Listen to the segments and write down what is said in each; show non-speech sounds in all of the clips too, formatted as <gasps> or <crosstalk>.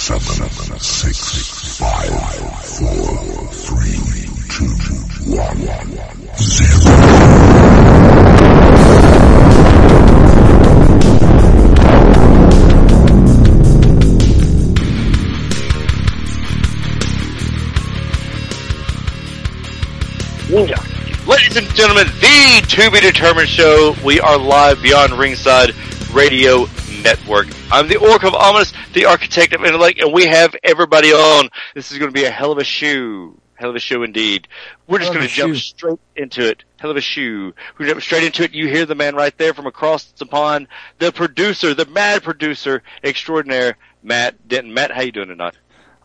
seven, six, five, four, three, two, one, zero. Ladies and gentlemen, the To Be Determined show. We are live beyond Ringside Radio Network. I'm the Orc of Ominous, the Architect of Intellect, and we have everybody on. This is going to be a hell of a shoe. Hell of a show indeed. We're just going to jump shoe. straight into it. Hell of a shoe. We're jump straight into it. You hear the man right there from across the pond, the producer, the mad producer extraordinaire, Matt Denton. Matt, how you doing tonight?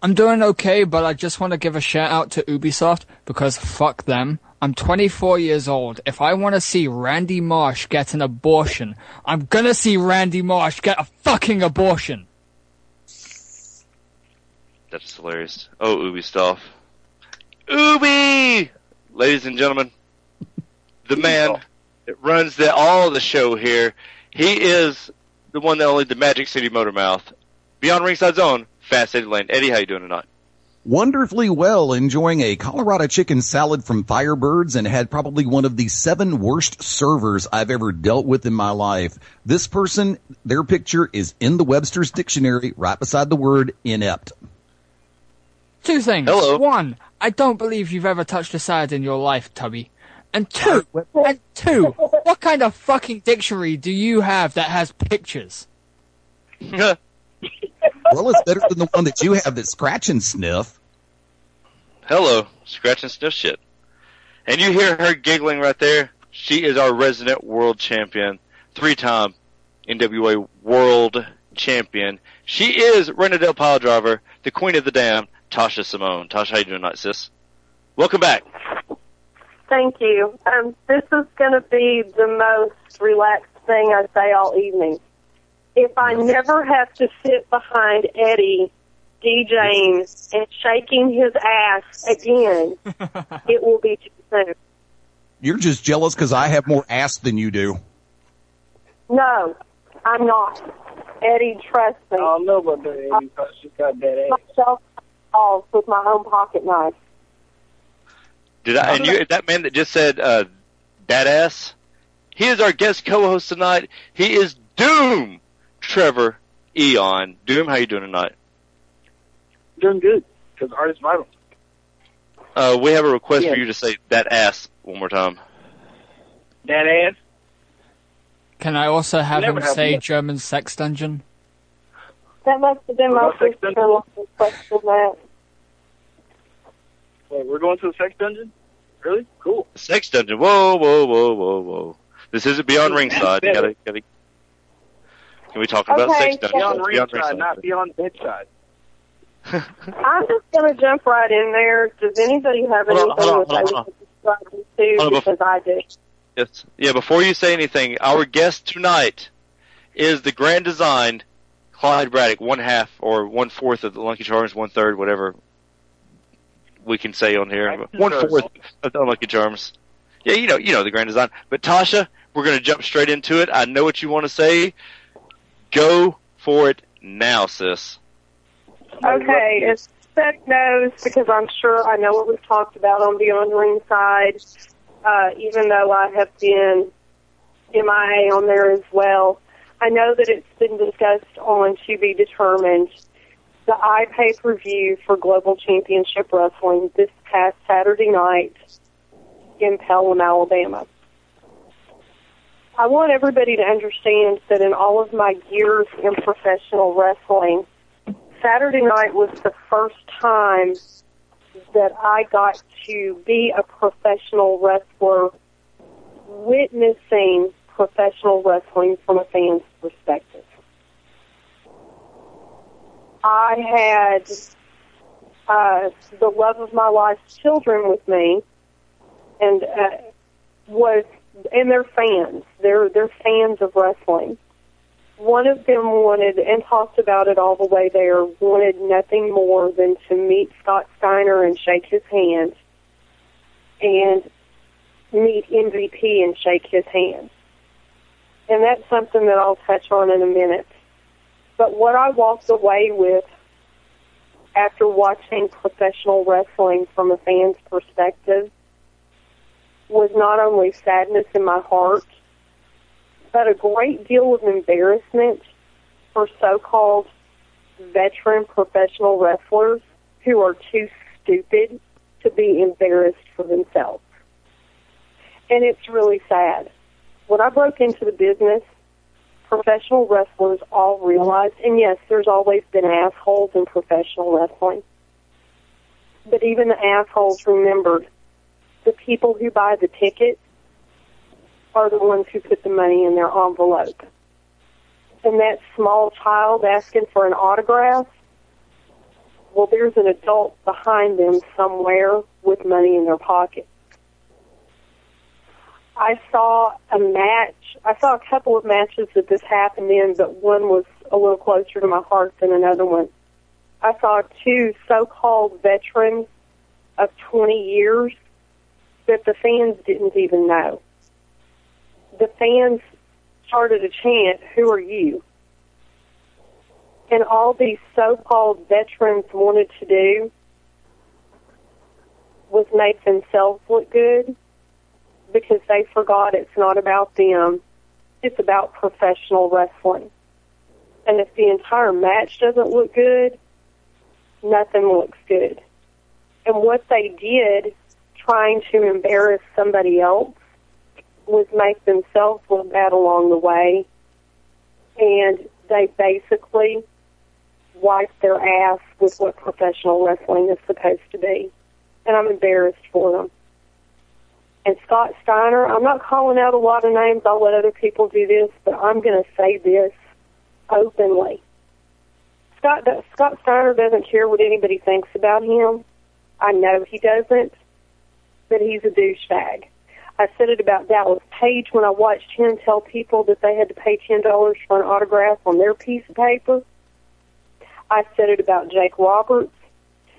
I'm doing okay, but I just want to give a shout out to Ubisoft because fuck them. I'm 24 years old. If I want to see Randy Marsh get an abortion, I'm gonna see Randy Marsh get a fucking abortion. That's hilarious. Oh, Ubi stuff. Ubi! Ladies and gentlemen, the man that runs the, all the show here, he is the one that only the Magic City Motor Mouth. Beyond Ringside Zone, Fast Eddie Layne. Eddie, how you doing tonight? Wonderfully well, enjoying a Colorado chicken salad from Firebirds and had probably one of the seven worst servers I've ever dealt with in my life. This person, their picture is in the Webster's dictionary right beside the word inept. Two things. Hello. One, I don't believe you've ever touched a salad in your life, Tubby. And two, and two, what kind of fucking dictionary do you have that has pictures? Well, it's better than the one that you have that scratch and sniff. Hello, scratch and sniff shit. And you hear her giggling right there. She is our resident world champion, three-time NWA world champion. She is Renadale Pile Driver, the queen of the dam, Tasha Simone. Tasha, how you doing tonight, sis? Welcome back. Thank you. Um, this is going to be the most relaxed thing I say all evening. If I never have to sit behind Eddie DJing and shaking his ass again, <laughs> it will be too soon. You're just jealous because I have more ass than you do. No, I'm not. Eddie, trust me. I don't know about that, Eddie, because she's got that ass. Myself off with my own pocket knife. Did I? And you, that man that just said uh, that ass, he is our guest co-host tonight. He is Doom, Trever Aeon. Doom, how you doing tonight? Doing good, because art is vital. Uh, we have a request Yeah. for you to say that ass one more time. That ass? Can I also have him say yet. German sex dungeon? That must have been my What about sex question that. Wait, we're going to the sex dungeon? Really? Cool. Sex dungeon. Whoa, whoa, whoa, whoa, whoa. This isn't beyond <laughs> ringside. You gotta, gotta. Can we talk about Okay, sex dungeon? Beyond It's ringside, not beyond bedside. <laughs> I'm just going to jump right in there. Does anybody have Hold on, anything hold on, that hold on, want to describe me to? Hold on, Because I do. Yes. Yeah, before you say anything, our guest tonight is the grand design Clyde Braddock, one half or one fourth of the Lucky Charms, one third, whatever we can say on here. one fourth One of the Lucky Charms. Yeah, you know, you know the grand design. But Tasha, we're gonna jump straight into it. I know what you want to say. Go for it now, sis. Okay, as Spec knows, because I'm sure I know what we've talked about on the Beyond Ringside, uh, even though I have been MIA on there as well. I know that it's been discussed on To Be Determined, the iPay per view for Global Championship Wrestling this past Saturday night in Pelham, Alabama. I want everybody to understand that in all of my years in professional wrestling, Saturday night was the first time that I got to be a professional wrestler witnessing professional wrestling from a fan's perspective. I had uh, the love of my life's children with me, and uh, was and they're fans. They're they're fans of wrestling. One of them wanted and talked about it all the way there. Wanted nothing more than to meet Scott Steiner and shake his hand, and meet MVP and shake his hand. And that's something that I'll touch on in a minute. But what I walked away with after watching professional wrestling from a fan's perspective was not only sadness in my heart, but a great deal of embarrassment for so-called veteran professional wrestlers who are too stupid to be embarrassed for themselves. And it's really sad. When I broke into the business, professional wrestlers all realized, and yes, there's always been assholes in professional wrestling, but even the assholes remembered the people who buy the ticket are the ones who put the money in their envelope. And that small child asking for an autograph, well, there's an adult behind them somewhere with money in their pocket. I saw a match. I saw a couple of matches that this happened in, but one was a little closer to my heart than another one. I saw two so-called veterans of 20 years that the fans didn't even know. The fans started a chant, who are you? And all these so-called veterans wanted to do was make themselves look good because they forgot it's not about them. It's about professional wrestling. And if the entire match doesn't look good, nothing looks good. And what they did trying to embarrass somebody else was make themselves look bad along the way. And they basically wipe their ass with what professional wrestling is supposed to be. And I'm embarrassed for them. And Scott Steiner, I'm not calling out a lot of names. I'll let other people do this, but I'm going to say this openly. Scott Scott Steiner doesn't care what anybody thinks about him. I know he doesn't, but he's a douchebag. I said it about Dallas Page when I watched him tell people that they had to pay ten dollars for an autograph on their piece of paper. I said it about Jake Roberts,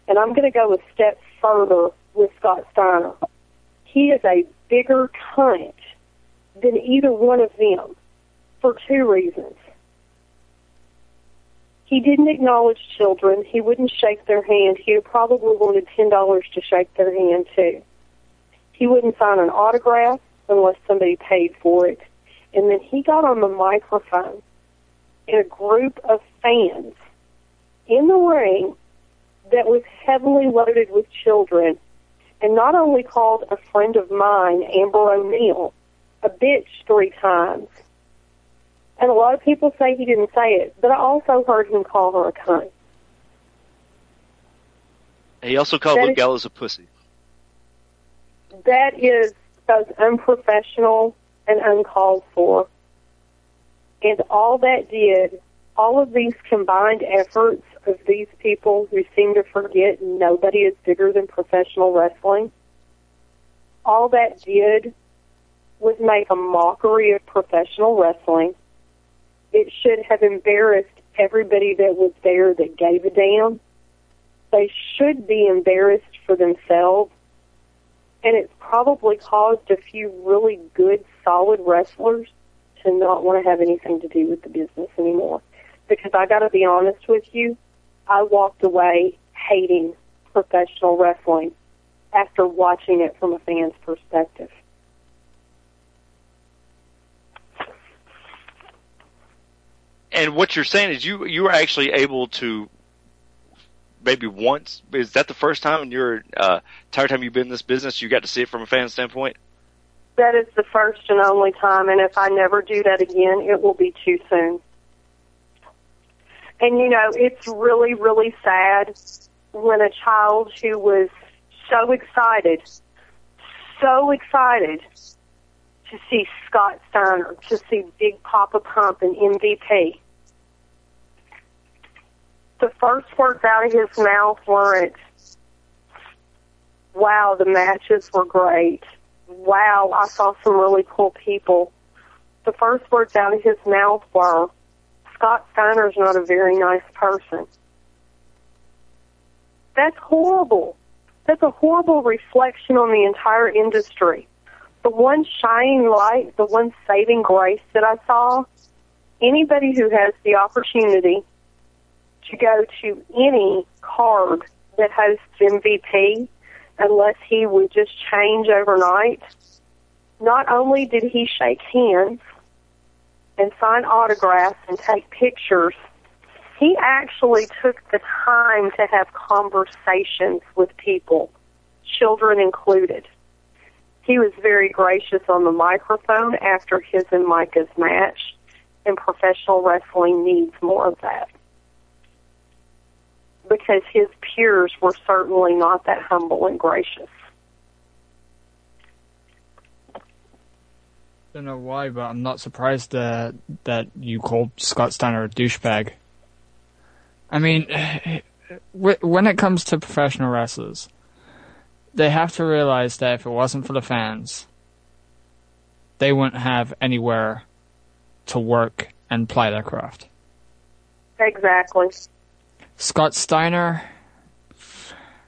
and I'm going to go a step further with Scott Steiner he is a bigger cunt than either one of them for two reasons. He didn't acknowledge children. He wouldn't shake their hand. He probably wanted ten dollars to shake their hand too. He wouldn't sign an autograph unless somebody paid for it. And then he got on the microphone in a group of fans in the ring that was heavily loaded with children and not only called a friend of mine, Amber O'Neill, a bitch three times. And a lot of people say he didn't say it, but I also heard him call her a cunt. He also called Luke is- a pussy. That is both unprofessional and uncalled for. And all that did, all of these combined efforts of these people who seem to forget nobody is bigger than professional wrestling, all that did was make a mockery of professional wrestling. It should have embarrassed everybody that was there that gave a damn. They should be embarrassed for themselves. And it's probably caused a few really good, solid wrestlers to not want to have anything to do with the business anymore. Because I got to be honest with you, I walked away hating professional wrestling after watching it from a fan's perspective. And what you're saying is you you were actually able to maybe once is that the first time in your uh, entire time you've been in this business you got to see it from a fan standpoint? That is the first and only time, and if I never do that again, it will be too soon. And you know, it's really, really sad when a child who was so excited, so excited to see Scott Steiner, to see Big Papa Pump and MVP. The first words out of his mouth weren't, wow, the matches were great. Wow, I saw some really cool people. The first words out of his mouth were, Scott Steiner's not a very nice person. That's horrible. That's a horrible reflection on the entire industry. The one shining light, the one saving grace that I saw, anybody who has the opportunity to go to any card that hosts MVP unless he would just change overnight. Not only did he shake hands and sign autographs and take pictures, he actually took the time to have conversations with people, children included. He was very gracious on the microphone after his and Micah's match, and professional wrestling needs more of that. Because his peers were certainly not that humble and gracious. I don't know why, but I'm not surprised uh, that you called Scott Steiner a douchebag. I mean, when it comes to professional wrestlers, they have to realize that if it wasn't for the fans, they wouldn't have anywhere to work and ply their craft. Exactly. Scott Steiner,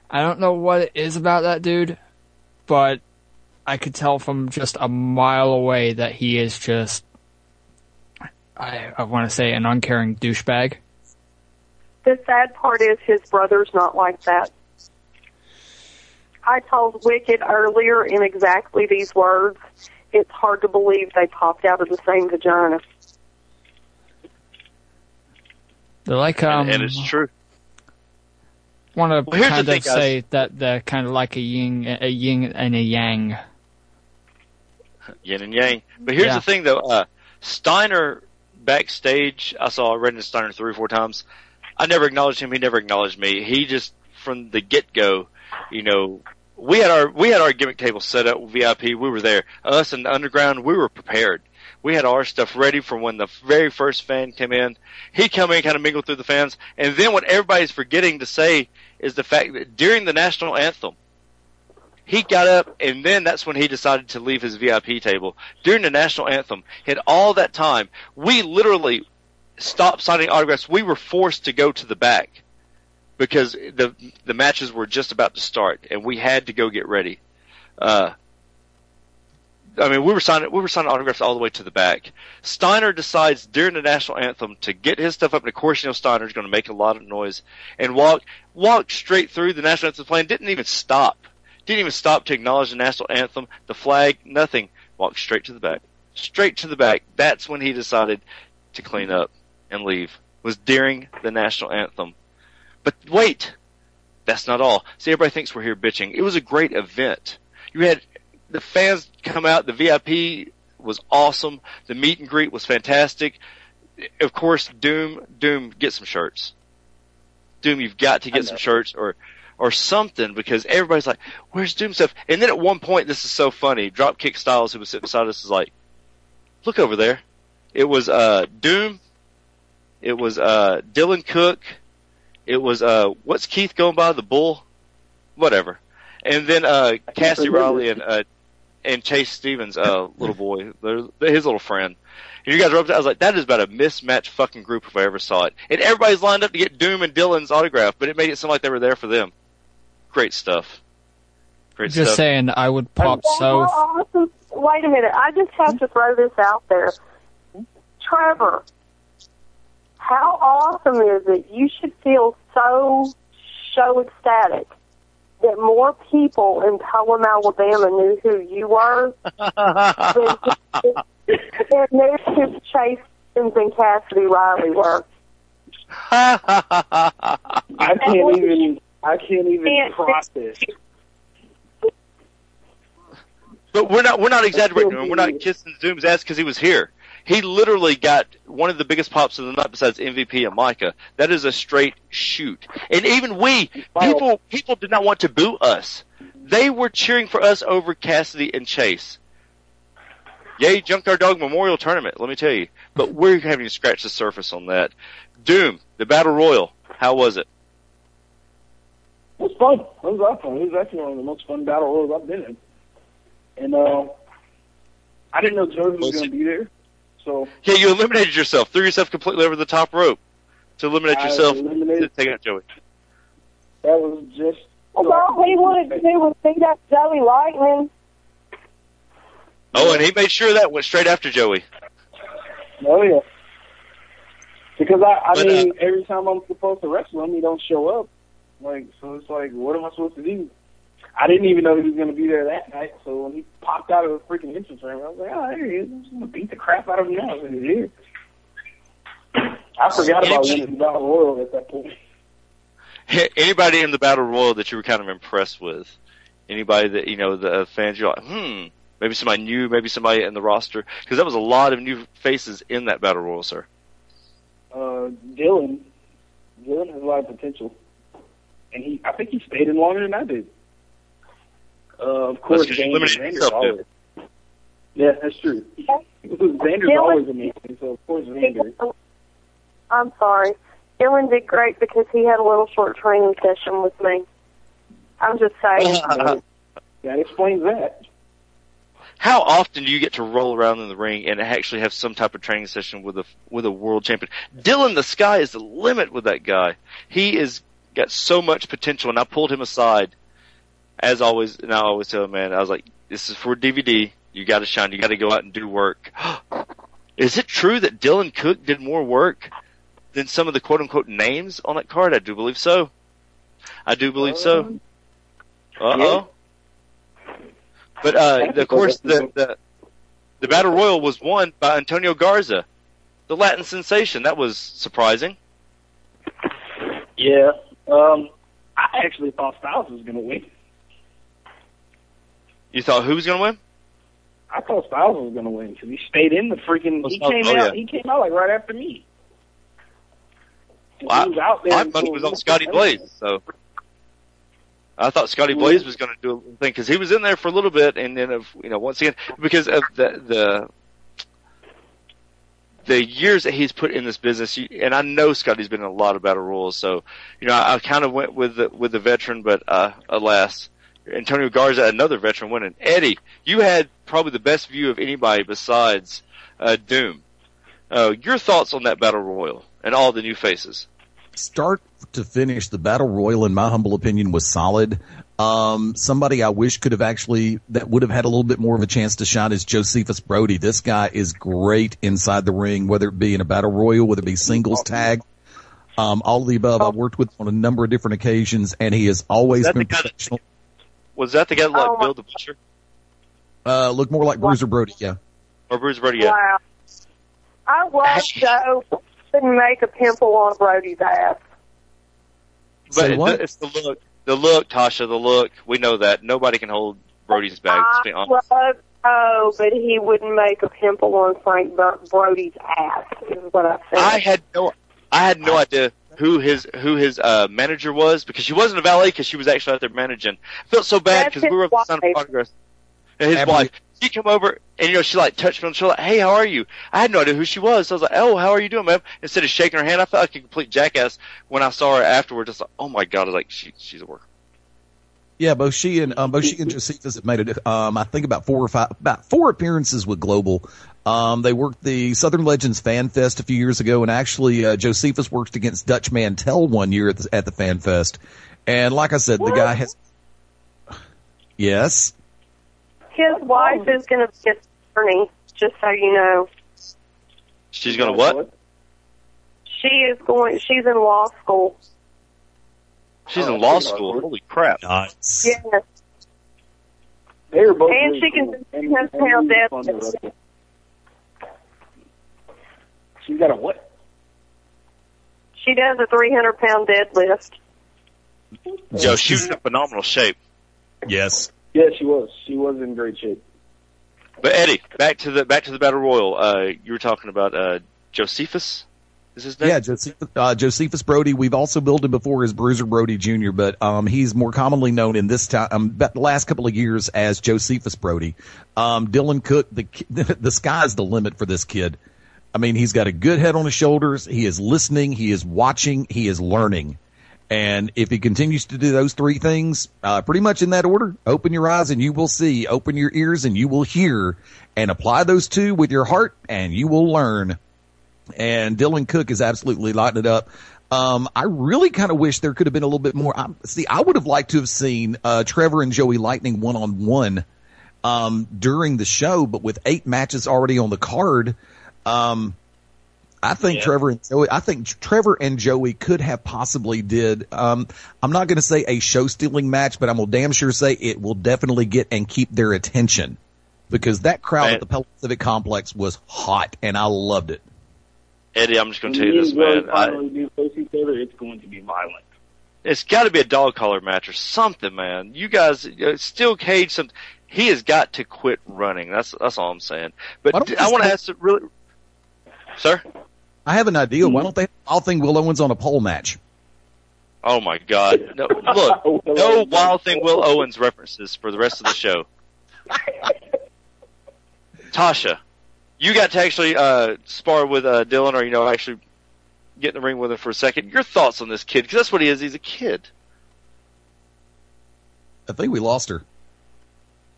I don't know what it is about that dude, but I could tell from just a mile away that he is just, I, I want to say, an uncaring douchebag. The sad part is his brother's not like that. I told Wicked earlier in exactly these words, it's hard to believe they popped out of the same vagina. They're like um, and, and it's true. Want to Well, kind of say that they're kind of like a yin, a yin and a yang. yin and yang. But here's Yeah. the thing, though. Uh, Steiner backstage, I saw Brendan Steiner three or four times. I never acknowledged him. He never acknowledged me. He just from the get go, you know, we had our we had our gimmick table set up with VIP. We were there. Us and the underground, we were prepared. We had our stuff ready for when the very first fan came in. He come in, kind of mingled through the fans, and then what everybody's forgetting to say is the fact that during the national anthem, he got up and then that's when he decided to leave his VIP table. During the national anthem, he had all that time. We literally stopped signing autographs. We were forced to go to the back because the the matches were just about to start and we had to go get ready. Uh I mean, we were signing we were signing autographs all the way to the back. Steiner decides during the national anthem to get his stuff up, and of course, you know Steiner's going to make a lot of noise and walk walk straight through the national anthem playing. Didn't even stop. Didn't even stop to acknowledge the national anthem, the flag, nothing. Walked straight to the back. Straight to the back. That's when he decided to clean up and leave. Was during the national anthem. But wait, that's not all. See, everybody thinks we're here bitching. It was a great event. You had the fans come out. The VIP was awesome. The meet and greet was fantastic. Of course, Doom, Doom, get some shirts. Doom, you've got to get some shirts or or something because everybody's like, "Where's Doom stuff?" And then at one point, this is so funny. Dropkick Styles, who was sitting beside us, is like, "Look over there." It was uh Doom. It was uh Dylan Cook. It was uh what's Keith going by the Bull, whatever. And then uh Cassie. Riley and uh and Chase Stevens, uh little boy, they're, they're his little friend. And you guys were up there, I was like, that is about a mismatched fucking group if I ever saw it. And everybody's lined up to get Doom and Dylan's autograph, but it made it seem like they were there for them. Great stuff. Great Just stuff. saying, I would pop Well, so. awesome. Wait a minute. I just have to throw this out there. Trever, how awesome is it? You should feel so, so ecstatic that more people in Pelham, Alabama knew who you were than, <laughs> than knew who Chase Stevens and Cassidy Riley were. <laughs> I can't even. I can't even Can't- process. But we're not we're not exaggerating. We're not kissing Doom's ass because he was here. He literally got one of the biggest pops of the night besides MVP and Micah. That is a straight shoot. And even we people people did not want to boo us. They were cheering for us over Cassidy and Chase. Yay, Junkyard Dog Memorial Tournament, let me tell you. But <laughs> we're having to scratch the surface on that. Doom, the Battle Royal, how was it? It was fun. It was a lot of fun. It was actually one of the most fun battle royals I've been in. And uh, I didn't know Joey was Was going to be there, so Yeah, you eliminated yourself, threw yourself completely over the top rope to eliminate I yourself to take out Joey. That was just. All he wanted to do was beat up Joey Lightning. Oh, and he made sure that went straight after Joey. Oh yeah. Because I, I But, mean, uh, every time I'm supposed to wrestle him, he don't show up. Like, so it's like, what am I supposed to do? I didn't even know he was going to be there that night. So when he popped out of the freaking entrance room, I was like, oh, there he is. I'm just going to beat the crap out of him now. He's here. I forgot about winning the Battle Royal at that point. Anybody in the battle royal that you were kind of impressed with? Anybody that you know the fans you're like, hmm, maybe somebody new, maybe somebody in the roster because that was a lot of new faces in that battle royal, sir. Uh, Dylan, Dylan has a lot of potential, and he, I think he stayed in longer than I did. Uh, of course, That's 'cause you Xander, limited Xander's yourself, always. Yeah, that's true. Xander's Dylan- always amazing, so of course Xander. I'm sorry. Dylan did great because he had a little short training session with me. I'm just saying. that, <laughs> that explains that. How often do you get to roll around in the ring and actually have some type of training session with a with a world champion? Dylan, the sky is the limit with that guy. He is got so much potential, and I pulled him aside, as always. And I always tell him, man, I was like, "This is for DVD. You got to shine. You got to go out and do work." <gasps> is it true that Dylan Cook did more work than some of the quote unquote names on that card? I do believe so. I do believe so. Uh oh. But uh, of course, the, the the battle royal was won by Antonio Garza, the Latin sensation. That was surprising. Yeah. Um, I actually thought Styles was going to win. You thought who was going to win? I thought Styles was going to win because he stayed in the freaking. He Oh, came oh, out. yeah. He came out like right after me. Well, he was out there. My money was on Scotty Blaze, so I thought Scotty Blaze was going to do a thing because he was in there for a little bit, and then of you know once again because of the the the years that he's put in this business, you, and I know Scotty's been in a lot of battle royals, so you know I, I kind of went with the with the veteran, but uh, alas, Antonio Garza, another veteran, winning. Eddie, you had probably the best view of anybody besides uh, Doom. Uh, your thoughts on that battle royal and all the new faces? start to finish, the battle royal, in my humble opinion, was solid. Um, somebody I wish could have actually that would have had a little bit more of a chance to shine is Josephus Brody. This guy is great inside the ring, whether it be in a battle royal, whether it be singles tag, um, all of the above. I've worked with on a number of different occasions, and he has always been the guy professional. Was that the guy that like Oh, Bill the Butcher Uh, look more like Bruiser Brody, yeah. or Bruce Brody? Yeah. Wow. I love Joe. Couldn't make a pimple on Brody's ass. But Say it- what? it's the look, the look, Tasha, the look. We know that nobody can hold Brody's bag. Let's be I honest. love Joe, but he wouldn't make a pimple on Frank Brody's ass. Is what I said. I had no, I had no idea who his who his uh, manager was because she wasn't a valet because she was actually out there managing. I felt so bad because we were up his to sign wife. autographs. And his Every- wife, she come over and you know she like touched me on the shoulder, like, "Hey, how are you?" I had no idea who she was. So I was like, "Oh, how are you doing, man?" Instead of shaking her hand, I felt like a complete jackass when I saw her afterwards. I was like, "Oh my god!" I was like, "She she's a worker." Yeah, both she and um, both she and Josephus have made it. Um, I think about four or five, about four appearances with Global. Um, they worked the Southern Legends Fan Fest a few years ago, and actually uh, Josephus worked against Dutch Mantell one year at the, at the Fan Fest. And like I said, the guy has. Yes. His wife is going to be an attorney, just so you know. She's gonna what? She is going. She's in law school. She's in law school. Holy crap! Nice. Yes. They were both And really she can cool. do And- pound really fun to deadlifts. wrestle. She's got a what? She does a 300 pound deadlift. Yo, she was in phenomenal shape. Yes. Yeah, she was. She was in great shape. But Eddie, back to the back to the battle royal. Uh, you were talking about uh, Josephus. Is his name? Yeah, Josephus, uh, Josephus Brody. We've also billed him before as Bruiser Brody Jr., but um, he's more commonly known in this time, um, about the last couple of years as Josephus Brody. Um, Dylan Cook, the <laughs> the sky's the limit for this kid. I mean, he's got a good head on his shoulders. He is listening. He is watching. He is learning. And if he continues to do those three things, uh, pretty much in that order, open your eyes and you will see, open your ears and you will hear, and apply those two with your heart and you will learn and Dylan Cook is absolutely lighting it up. Um, I really kind of wish there could have been a little bit more. I, see, I would have liked to have seen uh, Trever and Joey Lightning one on one during the show, but with eight matches already on the card, um, I think Yeah. Trever and Joey, I think Trever and Joey could have possibly did, um, I'm not going to say a show stealing match, but I'm will damn sure say it will definitely get and keep their attention because that crowd Man. at the Pelham Civic Complex was hot and I loved it. Eddie, I'm just going to tell you this, and Joey man. I, finally do face each other, it's going to be violent. it's got to be a dog collar match or something, man. You guys, still Cage, some, he has got to quit running. That's that's all I'm saying. But Why don't d- we I want to ask, really, sir. I have an idea. Why don't they have Wild Thing Will Owens on a pole match? Oh my God! No, look, <laughs> no Wild Thing Will Owens references for the rest of the show. <laughs> Tasha, you got to actually uh, spar with uh, Dylan, or you know, actually get in the ring with him for a second. Your thoughts on this kid? Because that's what he is. He's a kid. I think we lost her.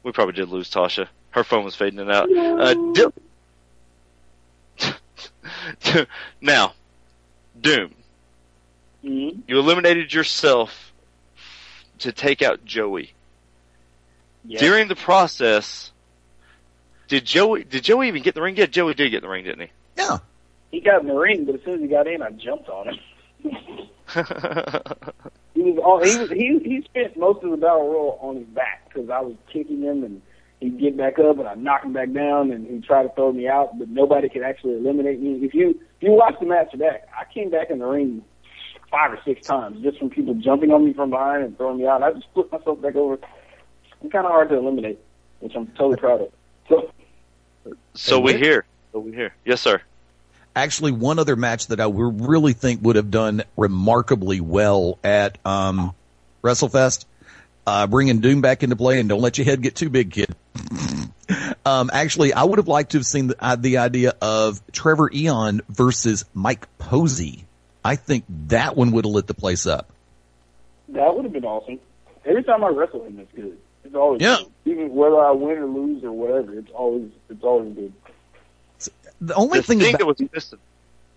We probably did lose Tasha. Her phone was fading in and out. Uh, Dil- <laughs> now, Doom, Mhm. you eliminated yourself to take out Joey. Yeah. During the process, did Joey did Joey even get the ring? Yeah, Joey did get the ring, didn't he? Yeah. he got in the ring, but as soon as he got in, I jumped on him. he? <laughs> He was on. He was. He he spent most of the battle royal on his back because I was kicking him and he'd get back up and I would knock him back down and he'd try to throw me out, but nobody could actually eliminate me. If you if you watch the match back, I came back in the ring five or six times just from people jumping on me from behind and throwing me out. I just flipped myself back over. I'm kind of hard to eliminate, which I'm totally proud of. So so we Rick? hear. So we hear. Yes, sir. Actually, one other match that I would really think would have done remarkably well at um, WrestleFest, uh, bringing Doom back into play, and don't let your head get too big, kid. <laughs> um, actually, I would have liked to have seen the, uh, the idea of Trever Aeon versus Mike Posey. I think that one would have lit the place up. that would have been awesome. Every time I wrestle him, it's good. It's always Yeah. good. even whether I win or lose or whatever. It's always it's always good. The only the thing, thing about, that was missing.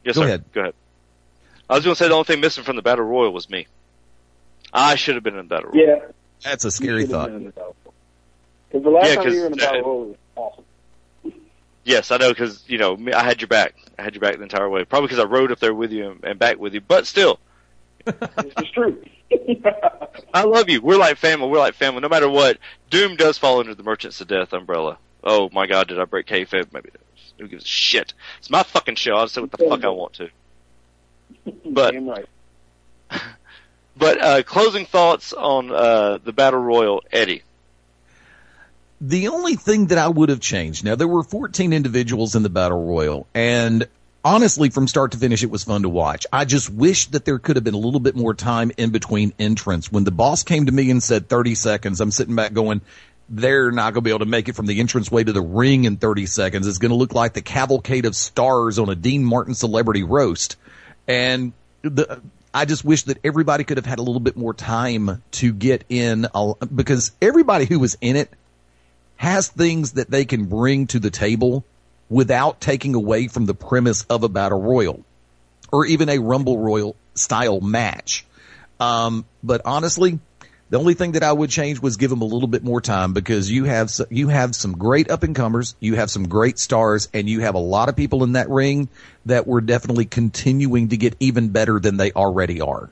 Yes, Go sir. ahead. Go ahead. I was going to say the only thing missing from the battle royal was me. I should have been in the battle royal. Yeah, that's a scary thought. Because the last Yeah, time 'cause, you were in the battle uh, royal was awesome. Yes, I know because you know me, I had your back. I had your back the entire way. Probably because I rode up there with you and, and back with you. But still, This is true. <laughs> I love you. We're like family. We're like family. No matter what, Doom does fall under the Merchants of Death umbrella. Oh my God, did I break kayfabe? Maybe. Who gives a shit? It's my fucking show. I'll say what the fuck I want to. <laughs> But Damn right. <laughs> but uh, closing thoughts on uh, the battle royal, Eddie. The only thing that I would have changed, now there were 14 individuals in the battle royal and honestly from start to finish it was fun to watch. I just wish that there could have been a little bit more time in between entrants. When the boss came to me and said 30 seconds, I'm sitting back going, they're not going to be able to make it from the entranceway to the ring in 30 seconds. It's going to look like the cavalcade of stars on a Dean Martin celebrity roast. And the, I just wish that everybody could have had a little bit more time to get in uh, because everybody who was in it has things that they can bring to the table without taking away from the premise of a battle royal or even a rumble royal style match. Um, but honestly, the only thing that I would change was give them a little bit more time because you have you have some great up and comers, you have some great stars, and you have a lot of people in that ring that were definitely continuing to get even better than they already are.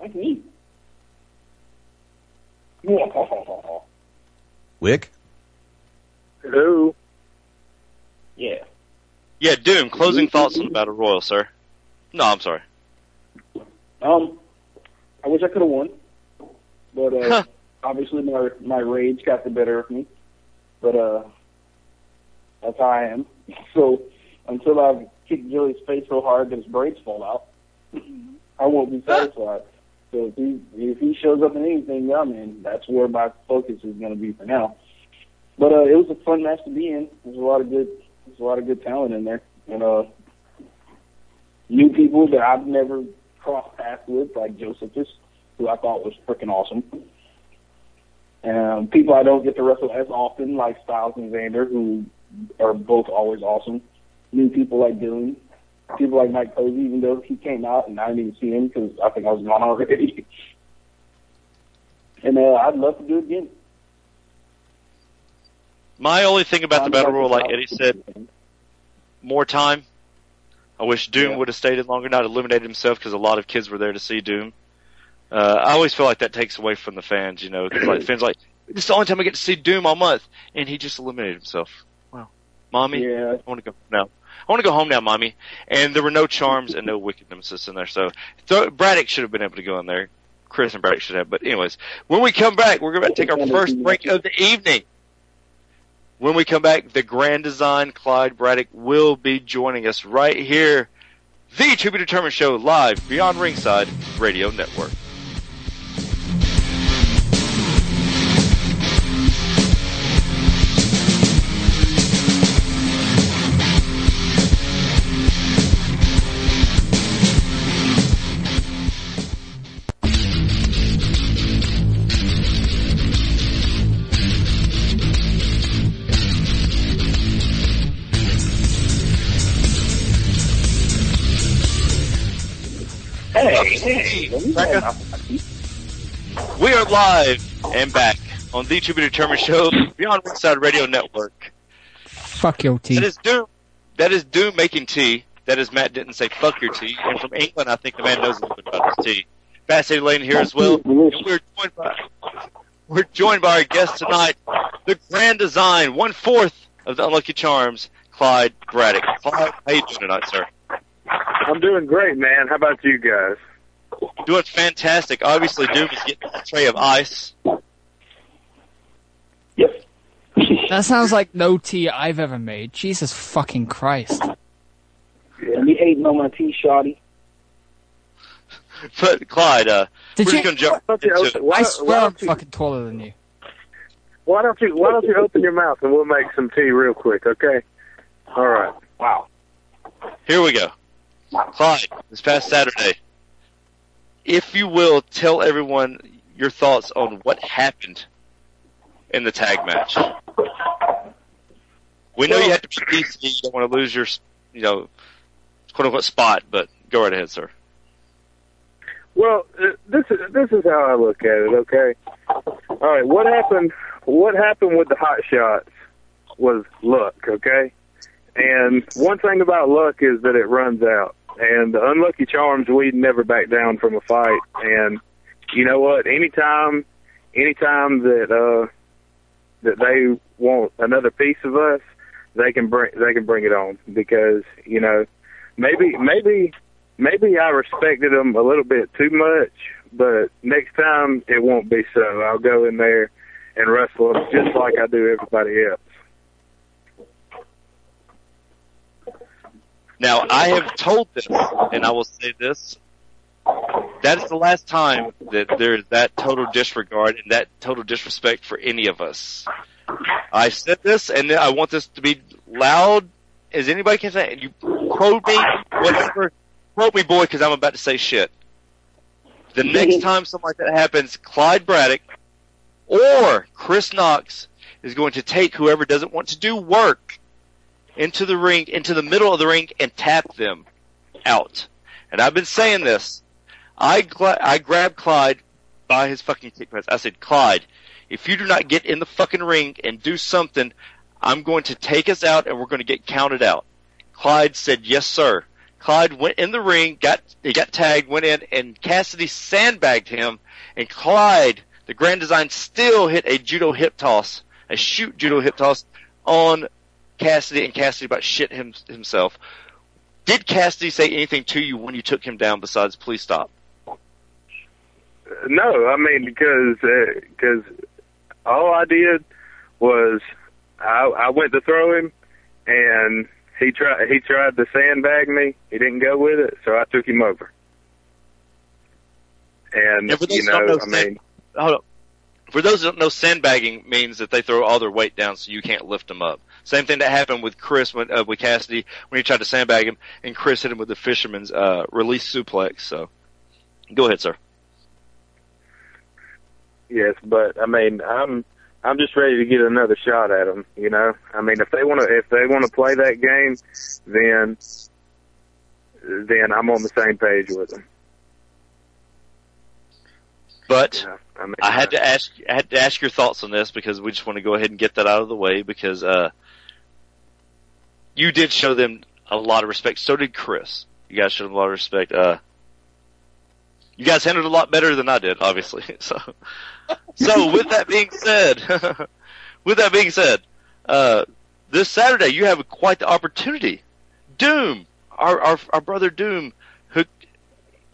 Like me. <laughs> Wick, Hello. Yeah. Yeah, Doom. Closing thoughts on the battle royal, sir. No, I'm sorry. Um, I wish I could have won, but uh, Huh. obviously my my rage got the better of me. But uh, that's how I am. <laughs> So until I've kicked Joey's face so hard that his braids fall out, <laughs> I won't be satisfied. So if he if he shows up in anything I'm in, that's where my focus is going to be for now. But uh, it was a fun match to be in. There's a lot of good there's a lot of good talent in there, and uh, new people that I've never crossed paths with, like Josephus, who I thought was freaking awesome. Um, people I don't get to wrestle as often, like Styles and Xander, who are both always awesome. New people like Dylan. People like Mike Posey, even though he came out and I didn't even see him because I think I was gone <laughs> already. and uh, I'd love to do it again. My only thing about the battle royal, like Eddie said, more time. I wish Doom Yeah. would have stayed in longer, not eliminated himself because a lot of kids were there to see Doom. Uh, I always feel like that takes away from the fans, you know, 'cause, like fans like this is the only time I get to see Doom all month, and he just eliminated himself. Wow, mommy, Yeah. I want to go now. I want to go home now, mommy. And there were no charms and no wicked nemesis in there, so th- Braddock should have been able to go in there. Chris and Braddock should have. But anyways, when we come back, we're going to take our first break of the evening. When we come back, the Grand Design Clyde Braddock will be joining us right here. The To Be Determined Show live beyond Ringside Radio Network. Becca? We are live and back on the To Be Determined Show beyond Ringside Radio Network. Fuck your tea. That is Doom. That is Doom making tea. That is Matt didn't say fuck your tea. And from England, I think the man knows a little bit about his tea. Fast Eddie Layne here as well. And we're joined by we're joined by our guest tonight, the Grand Design, one fourth of the Unlucky Charms, Clyde Braddock. Clyde, how you doing tonight, sir? I'm doing great, man. How about you guys? Doing fantastic. Obviously, Doom is getting a tray of ice. Yep. <laughs> That sounds like no tea I've ever made. Jesus fucking Christ. Yeah, me hating on my tea, Shotty. <laughs> But Clyde, uh, Did we're you? just gonna jump Why don't open, it. why, I swear I'm you, fucking taller than you. why don't you why don't you open your mouth and we'll make some tea real quick, okay? All right. Wow. Here we go. Clyde, this past Saturday, if you will, tell everyone your thoughts on what happened in the tag match. We know you have to be DC. You don't want to lose your, you know, quote unquote spot, but go right ahead, sir. Well, uh, this is this is how I look at it, okay? All right, what happened what happened with the hot shots was luck, okay? And one thing about luck is that it runs out. And the unlucky charms we never back down from a fight and you know what, anytime anytime that uh that they want another piece of us, they can bring they can bring it on because, you know, maybe maybe maybe I respected them a little bit too much, but next time it won't be so. I'll go in there and wrestle them just like I do everybody else. Now, I have told this, and I will say this. That is the last time that there is that total disregard and that total disrespect for any of us. I said this, and I want this to be loud as anybody can say. You quote me, whatever. Quote me, boy, because I'm about to say shit. The next <laughs> time something like that happens, Clyde Braddock or Chris Knox is going to take whoever doesn't want to do work into the ring, into the middle of the ring, and tap them out. And I've been saying this. I I grabbed Clyde by his fucking kick pads. I said, Clyde, if you do not get in the fucking ring and do something, I'm going to take us out and we're going to get counted out. Clyde said, yes, sir. Clyde went in the ring, got he got tagged, went in, and Cassidy sandbagged him. And Clyde, the Grand Design, still hit a judo hip toss, a shoot judo hip toss on Cassidy, and Cassidy about shit him, himself. Did Cassidy say anything to you when you took him down besides please stop? No, I mean because uh, because all I did was I I went to throw him, and he tried he tried to sandbag me. He didn't go with it, so I took him over. And you know, know, I sand- mean, Hold up. For those who don't know, sandbagging means that they throw all their weight down so you can't lift them up. Same thing that happened with Chris when uh, with Cassidy when he tried to sandbag him, and Chris hit him with the fisherman's uh, release suplex. So, go ahead, sir. yes, but I mean, I'm I'm just ready to get another shot at them. You know, I mean, if they want to if they want to play that game, then then I'm on the same page with them. But know? I mean, I had to ask I had to ask your thoughts on this because we just want to go ahead and get that out of the way because uh, you did show them a lot of respect. So did Chris. You guys showed him a lot of respect. Uh, you guys handled a lot better than I did, obviously. <laughs> So, so with that being said, <laughs> with that being said, uh, this Saturday you have quite the opportunity. Doom, our, our our brother Doom, who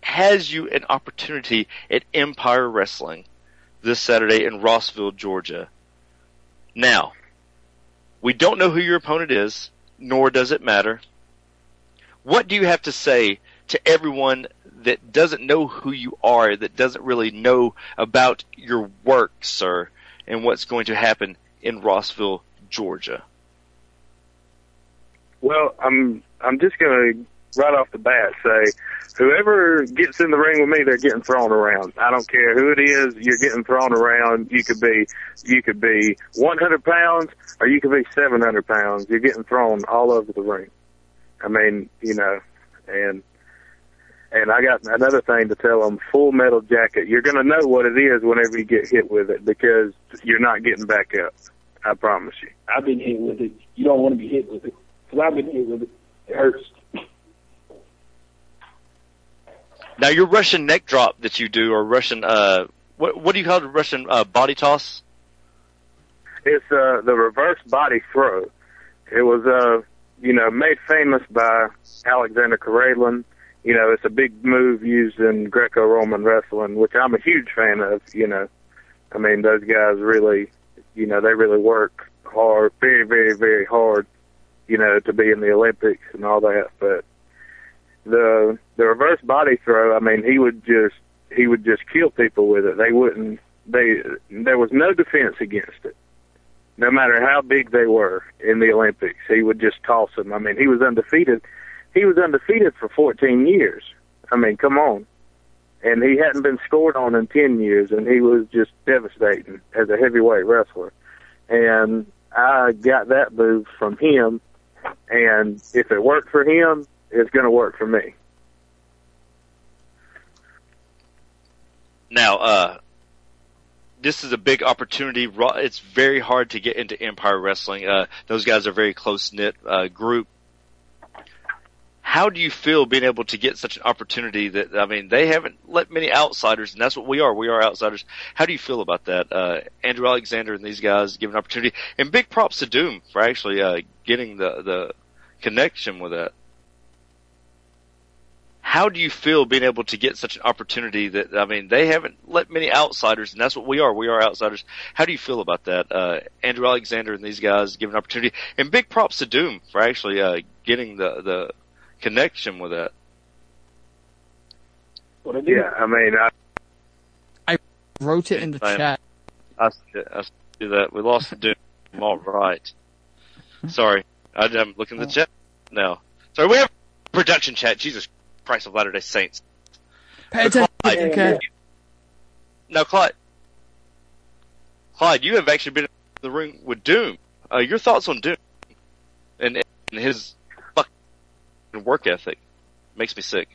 has you an opportunity at Empire Wrestling this Saturday in Rossville, Georgia. Now, we don't know who your opponent is, nor does it matter. What do you have to say to everyone that doesn't know who you are, that doesn't really know about your work, sir, and what's going to happen in Rossville, Georgia? Well, I'm I'm just gonna right off the bat say, whoever gets in the ring with me, they're getting thrown around. I don't care who it is, you're getting thrown around. You could be you could be 100 pounds or you could be 700 pounds. You're getting thrown all over the ring. I mean, you know, and and I got another thing to tell them: Full Metal Jacket. You're going to know what it is whenever you get hit with it because you're not getting back up. I promise you. I've been hit with it. You don't want to be hit with it. Because I've been hit with it. It hurts. Now your Russian neck drop that you do, or Russian uh, what what do you call it? Russian uh, body toss? It's uh, the reverse body throw. It was, uh, you know, made famous by Alexander Karelin. You know, it's a big move used in Greco-Roman wrestling, which I'm a huge fan of. You know, I mean, those guys really, you know, they really work hard, very, very, very hard. You know, to be in the Olympics and all that. But the the reverse body throw, I mean, he would just he would just kill people with it. They wouldn't. They there was no defense against it no matter how big they were in the Olympics. He would just toss them. I mean, he was undefeated. He was undefeated for 14 years. I mean, come on. And he hadn't been scored on in 10 years, and he was just devastating as a heavyweight wrestler. And I got that move from him, and if it worked for him, it's going to work for me. Now, uh, this is a big opportunity. It's very hard to get into Empire Wrestling. Uh, those guys are a very close knit uh, group. How do you feel being able to get such an opportunity that I mean they haven't let many outsiders, and that's what we are. We are outsiders. How do you feel about that? Uh, Andrew Alexander and these guys given opportunity, and big props to Doom for actually uh, getting the the connection with that. How do you feel being able to get such an opportunity that I mean they haven't let many outsiders, and that's what we are. We are outsiders. How do you feel about that? Uh, Andrew Alexander and these guys given opportunity, and big props to Doom for actually uh, getting the the connection with that. What I do. Yeah, I mean, I, Wrote it in the I chat. I I see that we lost Doom. All right. Sorry, I, I'm looking at the chat now. Sorry, we have production chat. Jesus Christ of Latter Day Saints. Pay attention. Clyde, Okay. Now, Clyde, Clyde, you have actually been in the ring with Doom. Uh, your thoughts on Doom and, and his fucking work ethic makes me sick.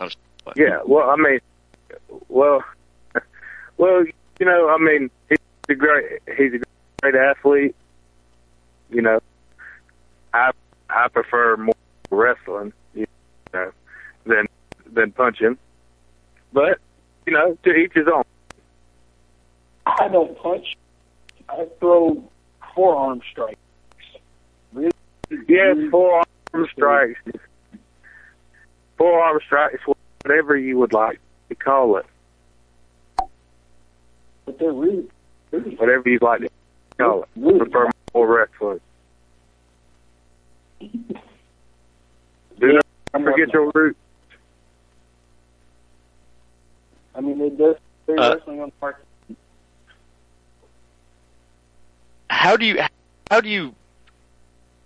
I'm just, Yeah, well, I mean, well, <laughs> well, you know, I mean, he's a great, he's a great athlete. You know, I I prefer more wrestling, you know, than than punching. But you know, to each his own. I don't punch. I throw forearm strikes. Really? Yes, forearm strikes, forearm strikes, whatever you would like to call it, But they're really, really whatever you'd like to call it. Really? Prefer more wrestling. Do not forget your roots. I mean, they do they're Uh, wrestling on the market. how do you how do you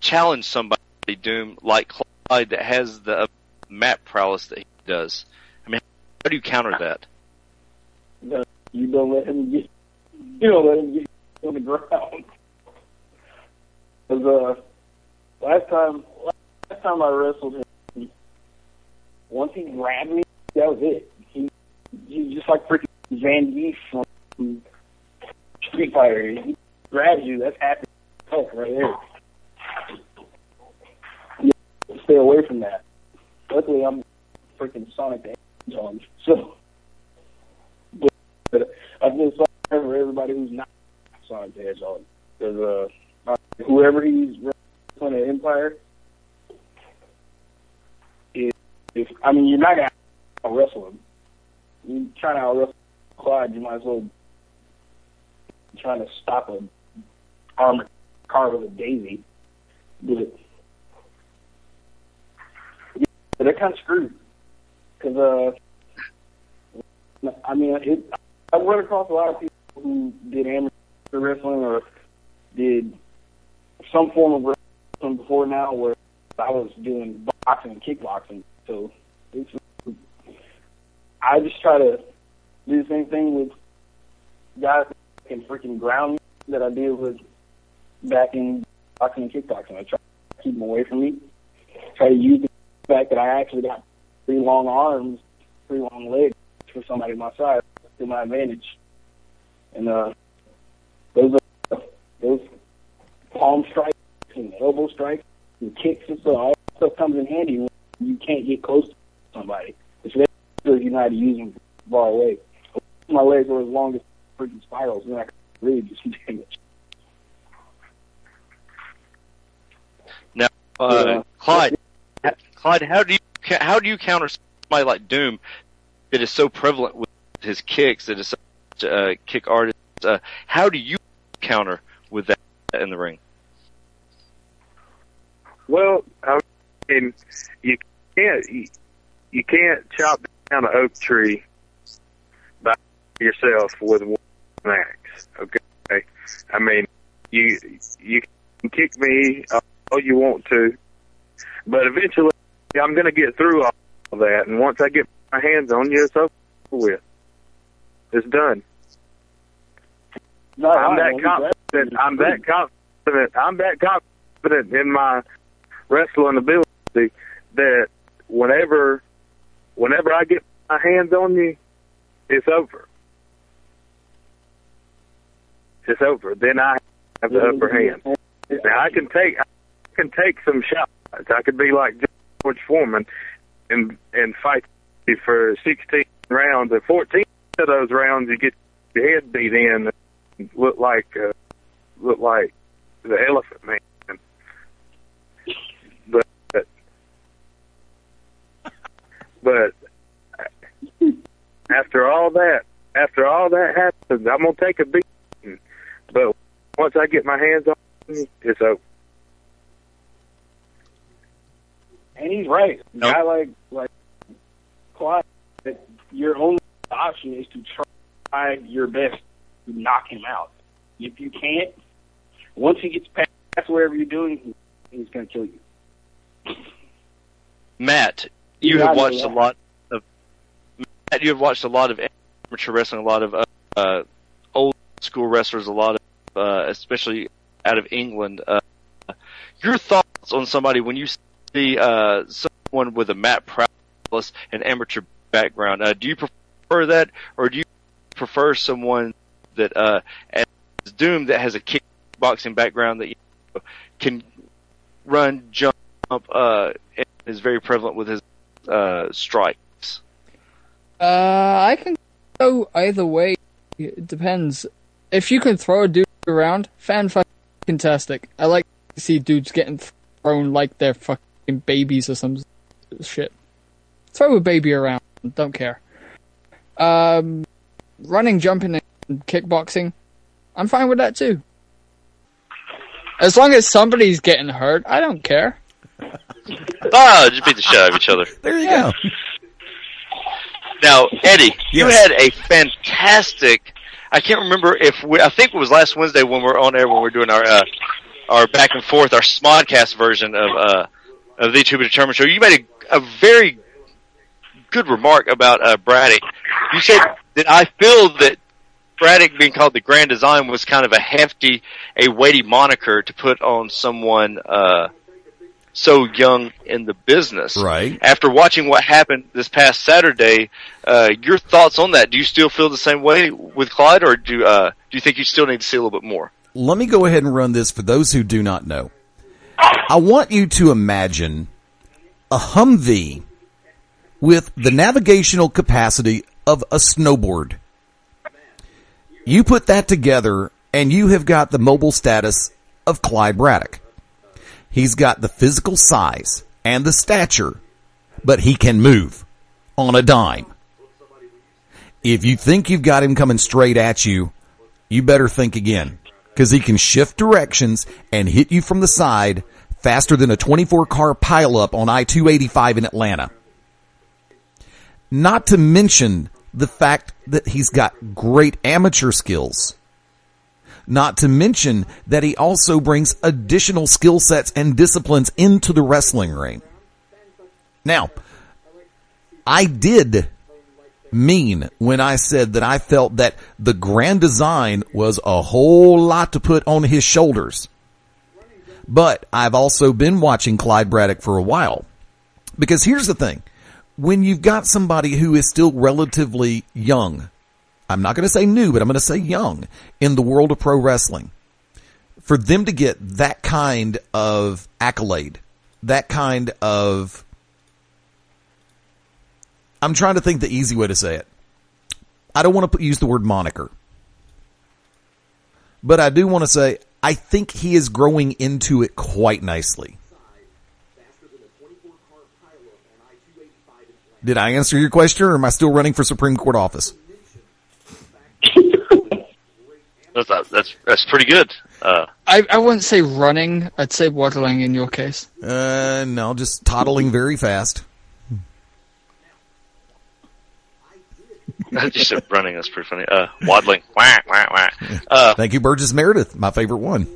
challenge somebody Doom like Clyde that has the map prowess that he does? I mean, how do you counter that? You don't let him get. You don't let him get on the ground. <laughs> Cause uh, last time, last time I wrestled him, once he grabbed me, that was it. He, he just like freaking Zangief from Street Fighter. He grabs you, that's happy. Oh, right there. stay away from that. Luckily, I'm freaking Sonic the Hedgehog, so. But, but I feel sorry for everybody who's not Sonic the Hedgehog, because uh, whoever he's the Empire, is, if I mean, you're not gonna wrestle him. You trying to out wrestle Clyde, you might as well be trying to stop a armored car with a daisy. But yeah, they're kind of screwed because uh, I mean, it, I run across a lot of people who did amateur wrestling or did some form of wrestling before now, where I was doing boxing and kickboxing. So it's, I just try to do the same thing with guys can freaking ground that I did with back in boxing and kickboxing. I try to keep them away from me. Try to use the fact that I actually got three long arms, three long legs for somebody my size to my advantage. And uh, those are, those palm strikes and elbow strikes and kicks and stuff, all that stuff comes in handy you can't get close to somebody. It's very you know how to use them far away. My legs were as long as freaking spirals, and I could really do some damage. Now, uh, Clyde, Clyde, how do you how do you counter somebody like Doom that is so prevalent with his kicks, that is such a kick artist? Uh, how do you counter with that in the ring? Well, I mean, you can't you, you can't chop down an oak tree by yourself with one axe. Okay, I mean, you you can kick me uh, all you want to, but eventually I'm going to get through all of that, and once I get my hands on you, it's over with. It's done. No, I'm that confident. I'm that confident. I'm that confident in my wrestling ability that whenever, whenever I get my hands on you, it's over. It's over. Then I have the upper hand. Now I can take, I can take some shots. I could be like George Foreman and and fight for 16 rounds. And 14 of those rounds, you get your head beat in, and look like uh, look like the Elephant Man. But but after all that, after all that happens, I'm gonna take a beating. But once I get my hands on you, it's over. And he's right. A Nope. guy like like Clyde, that your only option is to try your best to knock him out. If you can't, once he gets past wherever you're doing, he's going to kill you. Matt, you have watched a lot of Matt. You have watched a lot of amateur wrestling, a lot of uh, uh, old school wrestlers, a lot of uh, especially out of England. Uh, your thoughts on somebody when you see uh, someone with a Matt Prowse and amateur background? Uh, do you prefer that, or do you prefer someone that uh, as Doom that has a kickboxing background that you know, can run, jump, uh, and is very prevalent with his uh, strikes. Uh, I can go either way. It depends. If you can throw a dude around, fan fantastic. I like to see dudes getting thrown like they're fucking babies or some shit. Throw a baby around. Don't care. Um, running, jumping, and kickboxing. I'm fine with that too. As long as somebody's getting hurt, I don't care. Ah, just beat the shit out of each other. There you go. Now, Eddie, you had a fantastic. I can't remember if we. I think it was last Wednesday when we were on air when we were doing our uh, our back and forth, our Smodcast version of uh, of the To Be Determined show. You made a, a very good remark about uh, Braddock. You said that I feel that Braddock being called the Grand Design was kind of a hefty, a weighty moniker to put on someone uh, so young in the business Right. after watching what happened this past Saturday, uh, your thoughts on that? Do you still feel the same way with Clyde, or do uh, do you think you still need to see a little bit more? Let me go ahead and run this for those who do not know. I want you to imagine a Humvee with the navigational capacity of a snowboard. You put that together and you have got the mobile status of Clyde Braddock. He's got the physical size and the stature, but he can move on a dime. If you think you've got him coming straight at you, you better think again because he can shift directions and hit you from the side faster than a 24 car pileup on I-285 in Atlanta. Not to mention the fact that he's got great amateur skills. Not to mention that he also brings additional skill sets and disciplines into the wrestling ring. Now, I did mean when I said that I felt that the grand design was a whole lot to put on his shoulders. But I've also been watching Clyde Braddock for a while. Because here's the thing. When you've got somebody who is still relatively young, I'm not going to say new, but I'm going to say young in the world of pro wrestling, for them to get that kind of accolade, that kind of I'm trying to think the easy way to say it. I don't want to use the word moniker, but I do want to say I think he is growing into it quite nicely. Did I answer your question or am I still running for Supreme Court office? That's that's, that's pretty good. Uh, I, I wouldn't say running. I'd say waddling in your case. Uh, no, just toddling very fast. <laughs> just said running. That's pretty funny. Uh, waddling. <laughs> Wah, wah, wah. Uh, Thank you, Burgess Meredith, my favorite one.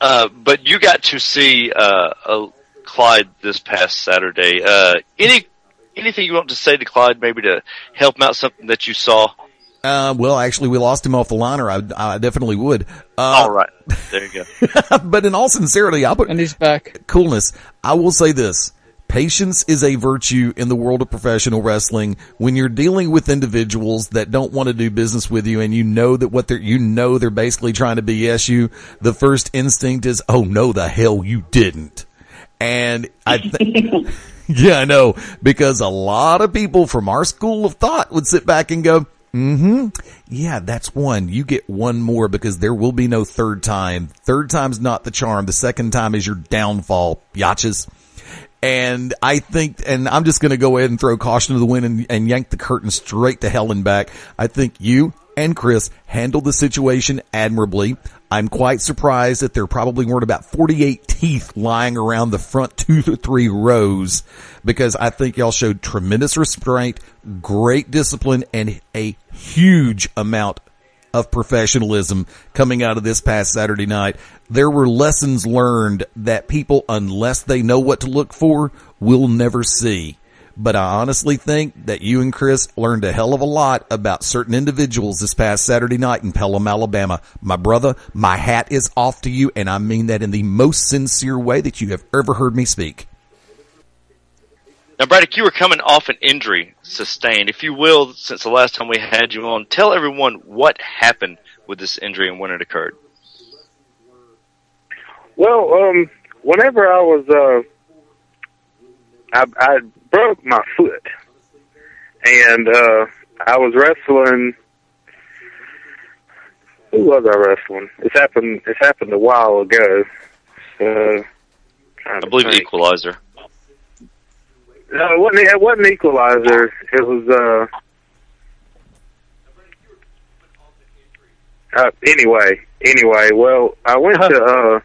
uh, but you got to see uh, uh, Clyde this past Saturday. Uh, any anything you want to say to Clyde, maybe to help him out something that you saw? Uh, well, actually, we lost him off the liner. I, I definitely would. Uh, All right, there you go. <laughs> but in all sincerity, I'll put And he's back. coolness. I will say this. Patience is a virtue in the world of professional wrestling when you're dealing with individuals that don't want to do business with you and you know that what they're, you know they're basically trying to BS you. The first instinct is, oh no, the hell you didn't. And I <laughs> think, <laughs> yeah, I know, because a lot of people from our school of thought would sit back and go, mm-hmm, yeah, that's one. You get one more because there will be no third time. Third time's not the charm. The second time is your downfall, yatches. And I think, and I'm just going to go ahead and throw caution to the wind and, and yank the curtain straight to hell and back. I think you and Chris handled the situation admirably. I'm quite surprised that there probably weren't about 48 teeth lying around the front two to three rows because I think y'all showed tremendous restraint, great discipline, and a huge amount of professionalism coming out of this past Saturday night. There were lessons learned that people, unless they know what to look for, will never see. But I honestly think that you and Chris learned a hell of a lot about certain individuals this past Saturday night in Pelham, Alabama. My brother, my hat is off to you, and I mean that in the most sincere way that you have ever heard me speak. Now, Braddock, you were coming off an injury sustained. If you will, since the last time we had you on, tell everyone what happened with this injury and when it occurred. Well, um, whenever I was, uh, I, I broke my foot, and uh, I was wrestling. Who was I wrestling? It's happened. It's happened a while ago. So, I believe Equalizer. No, it wasn't. It wasn't Equalizer. It was. uh uh, anyway, anyway, well, I went to uh,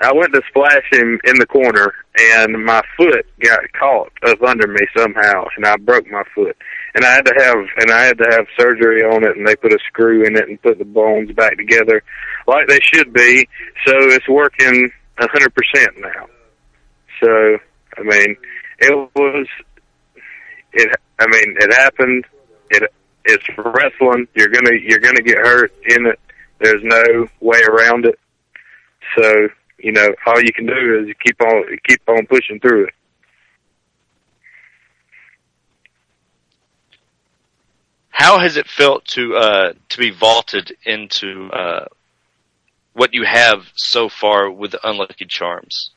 I went to splash him in the corner, and my foot got caught up under me somehow, and I broke my foot, and I had to have and I had to have surgery on it, and they put a screw in it and put the bones back together, like they should be. So it's working a hundred percent now. So I mean, it was it. I mean, it happened. It it's wrestling. You're gonna you're gonna get hurt in it. There's no way around it. So you know, all you can do is keep on keep on pushing through it. How has it felt to uh, to be vaulted into uh, what you have so far with the Unlucky Charms?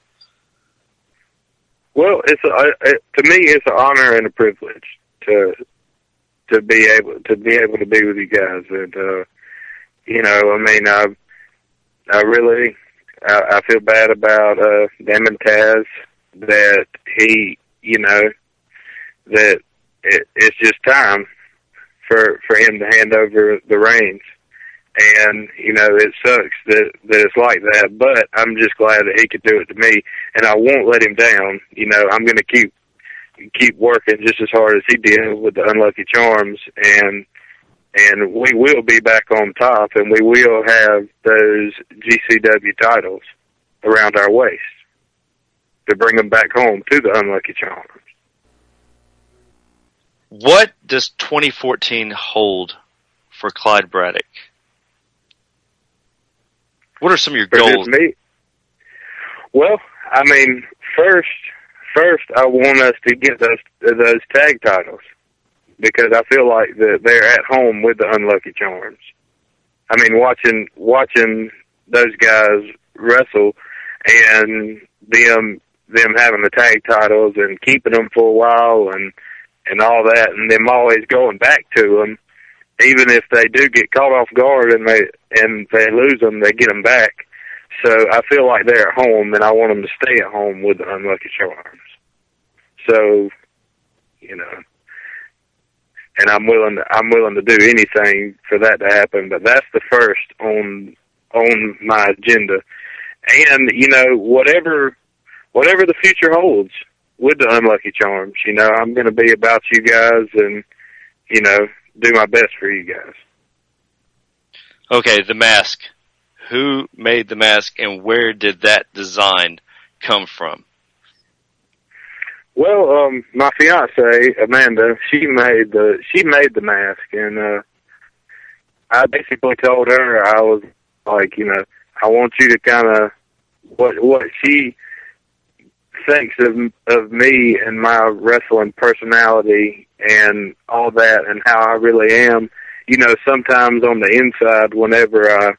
Well, it's a, it, to me, it's an honor and a privilege to to be able to be able to be with you guys, and uh, you know, I mean, I I really I, I feel bad about uh, Damon Taz that he, you know, that it, it's just time for for him to hand over the reins. And you know it sucks that that it's like that, but I'm just glad that he could do it to me, and I won't let him down. You know, I'm going to keep keep working just as hard as he did with the Unlucky Charms, and and we will be back on top, and we will have those GCW titles around our waist to bring them back home to the Unlucky Charms. What does 2014 hold for Clyde Braddock? What are some of your For goals? me, well, I mean, first, first, I want us to get those those tag titles because I feel like that they're at home with the Unlucky Charms. I mean, watching watching those guys wrestle and them them having the tag titles and keeping them for a while and and all that, and them always going back to them, even if they do get caught off guard and they and they lose them, they get them back. So I feel like they're at home, and I want them to stay at home with the Unlucky Charms. So, you know, and I'm willing to I'm willing to do anything for that to happen. But that's the first on on my agenda, and you know whatever whatever the future holds with the Unlucky Charms, you know I'm going to be about you guys and you know do my best for you guys. Okay, the mask. Who made the mask and where did that design come from? Well, um, my fiance Amanda, she made the she made the mask, and uh, I basically told her I was like, you know, I want you to kind of what what she thinks of of me and my wrestling personality and all that, and how I really am. You know, sometimes on the inside, whenever I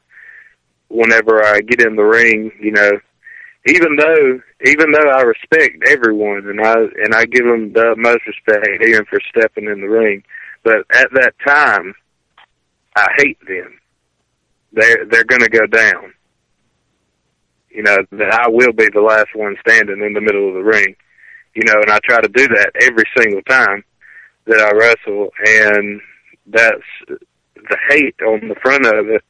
whenever I get in the ring, you know, even though even though I respect everyone and I and I give them the most respect even for stepping in the ring, but at that time, I hate them. They're they're going to go down. You know that I will be the last one standing in the middle of the ring. You know, and I try to do that every single time that I wrestle, and that's the hate on the front of it,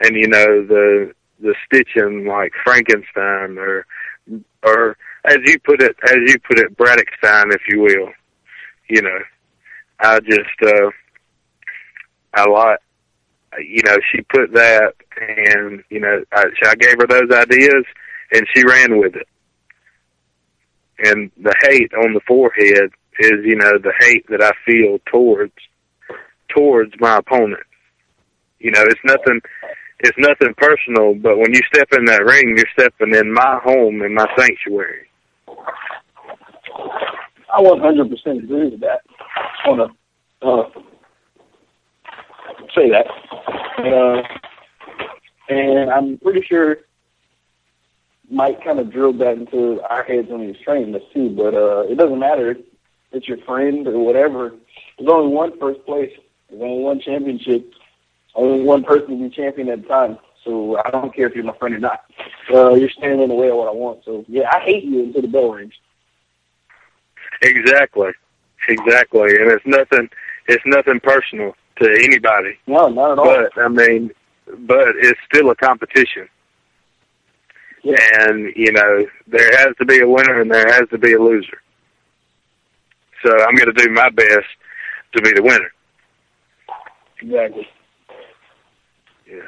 and you know the the stitching like Frankenstein or or as you put it as you put it Braddockstein if you will. You know. I just uh I like you know, she put that and you know, I I gave her those ideas and she ran with it. And the hate on the forehead is, you know, the hate that I feel towards towards my opponent. You know, it's nothing it's nothing personal, but when you step in that ring, you're stepping in my home and my sanctuary. I 100% agree with that. I want to uh, say that. Uh, and I'm pretty sure Mike kind of drilled that into our heads when he was training us too. But uh, it doesn't matter. if It's your friend or whatever. There's only one first place. There's only one championship. Only one person to be champion at a time. So I don't care if you're my friend or not. Uh, you're standing in the way of what I want. So yeah, I hate you until the bell rings. Exactly. Exactly. And it's nothing it's nothing personal to anybody. No, not at all. But I mean but it's still a competition. Yeah. And, you know, there has to be a winner and there has to be a loser. So I'm gonna do my best to be the winner. Exactly. Yeah.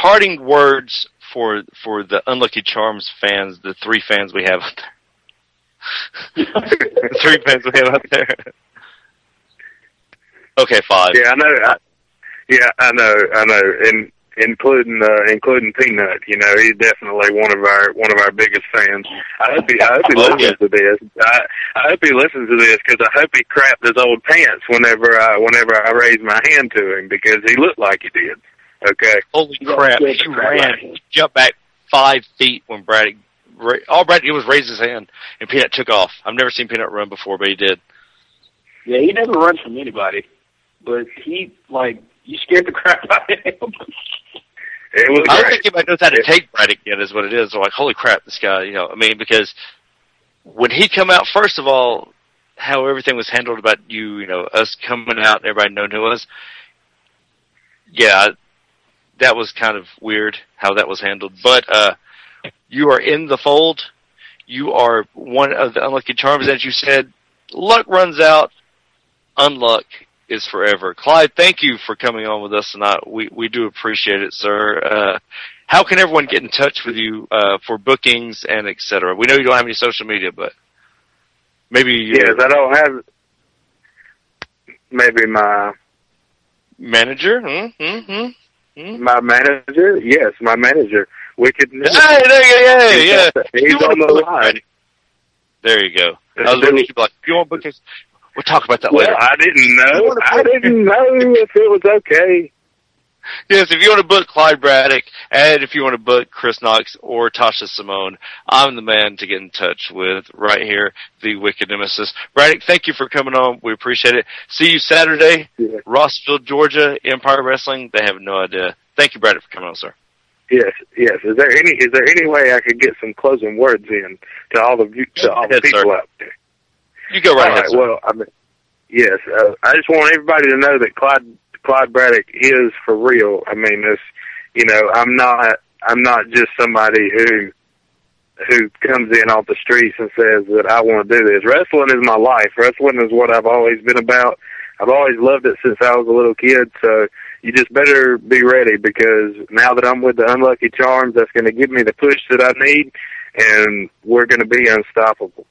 Parting words for for the Unlucky Charms fans, the three fans we have out there. <laughs> three fans we have out there. Okay, five. Yeah, I know. I, yeah, I know. I know. And including uh, including Peanut, you know, he's definitely one of our one of our biggest fans. I hope he I hope he Oh, listens to this. I I hope he listens to this because I hope he crapped his old pants whenever I whenever I raised my hand to him because he looked like he did. Okay. Holy crap! He ran, he jumped back five feet when Braddock all Brad did was raise his hand, and Peanut took off. I've never seen Peanut run before, but he did. Yeah, he never runs from anybody, but he like you scared the <laughs> crap out of him. It was I don't think anybody knows how to take Braddock yet, is what it is. They're like, holy crap, this guy, you know, I mean, because when he come out, first of all, how everything was handled about you, you know, us coming out and everybody knowing who it was, yeah, that was kind of weird how that was handled. But, uh, you are in the fold. You are one of the unlucky charms, as you said. Luck runs out. Unluck is forever. Clyde, thank you for coming on with us tonight. We we do appreciate it, sir. Uh, how can everyone get in touch with you uh, for bookings and et cetera? We know you don't have any social media, but maybe Yes, I don't have maybe my manager. Hmm? Hmm? My manager. Yes, my manager. Wicked. Hey, there you go. Yeah, yeah. He's wanna on the line. There you go. I was wondering if you'd be like, you want bookings? We'll talk about that Well, later. I didn't know. I didn't <laughs> know if it was okay. Yes, if you want to book Clyde Braddock, and if you want to book Chris Knox or Tasha Simone, I'm the man to get in touch with right here, the Wicked Nemesis. Braddock, thank you for coming on. We appreciate it. See you Saturday, Yeah. Rossville, Georgia, Empire Wrestling. They have no idea. Thank you, Braddock, for coming on, sir. Yes, yes. Is there any is there any way I could get some closing words in to all of you to all the Yes, sir. people out there? You go right All ahead, right. Well, I mean, yes. Uh, I just want everybody to know that Clyde Clyde Braddock is for real. I mean, this. You know, I'm not. I'm not just somebody who who comes in off the streets and says that I want to do this. Wrestling is my life. Wrestling is what I've always been about. I've always loved it since I was a little kid. So you just better be ready because now that I'm with the Unlucky Charms, that's going to give me the push that I need, and we're going to be unstoppable.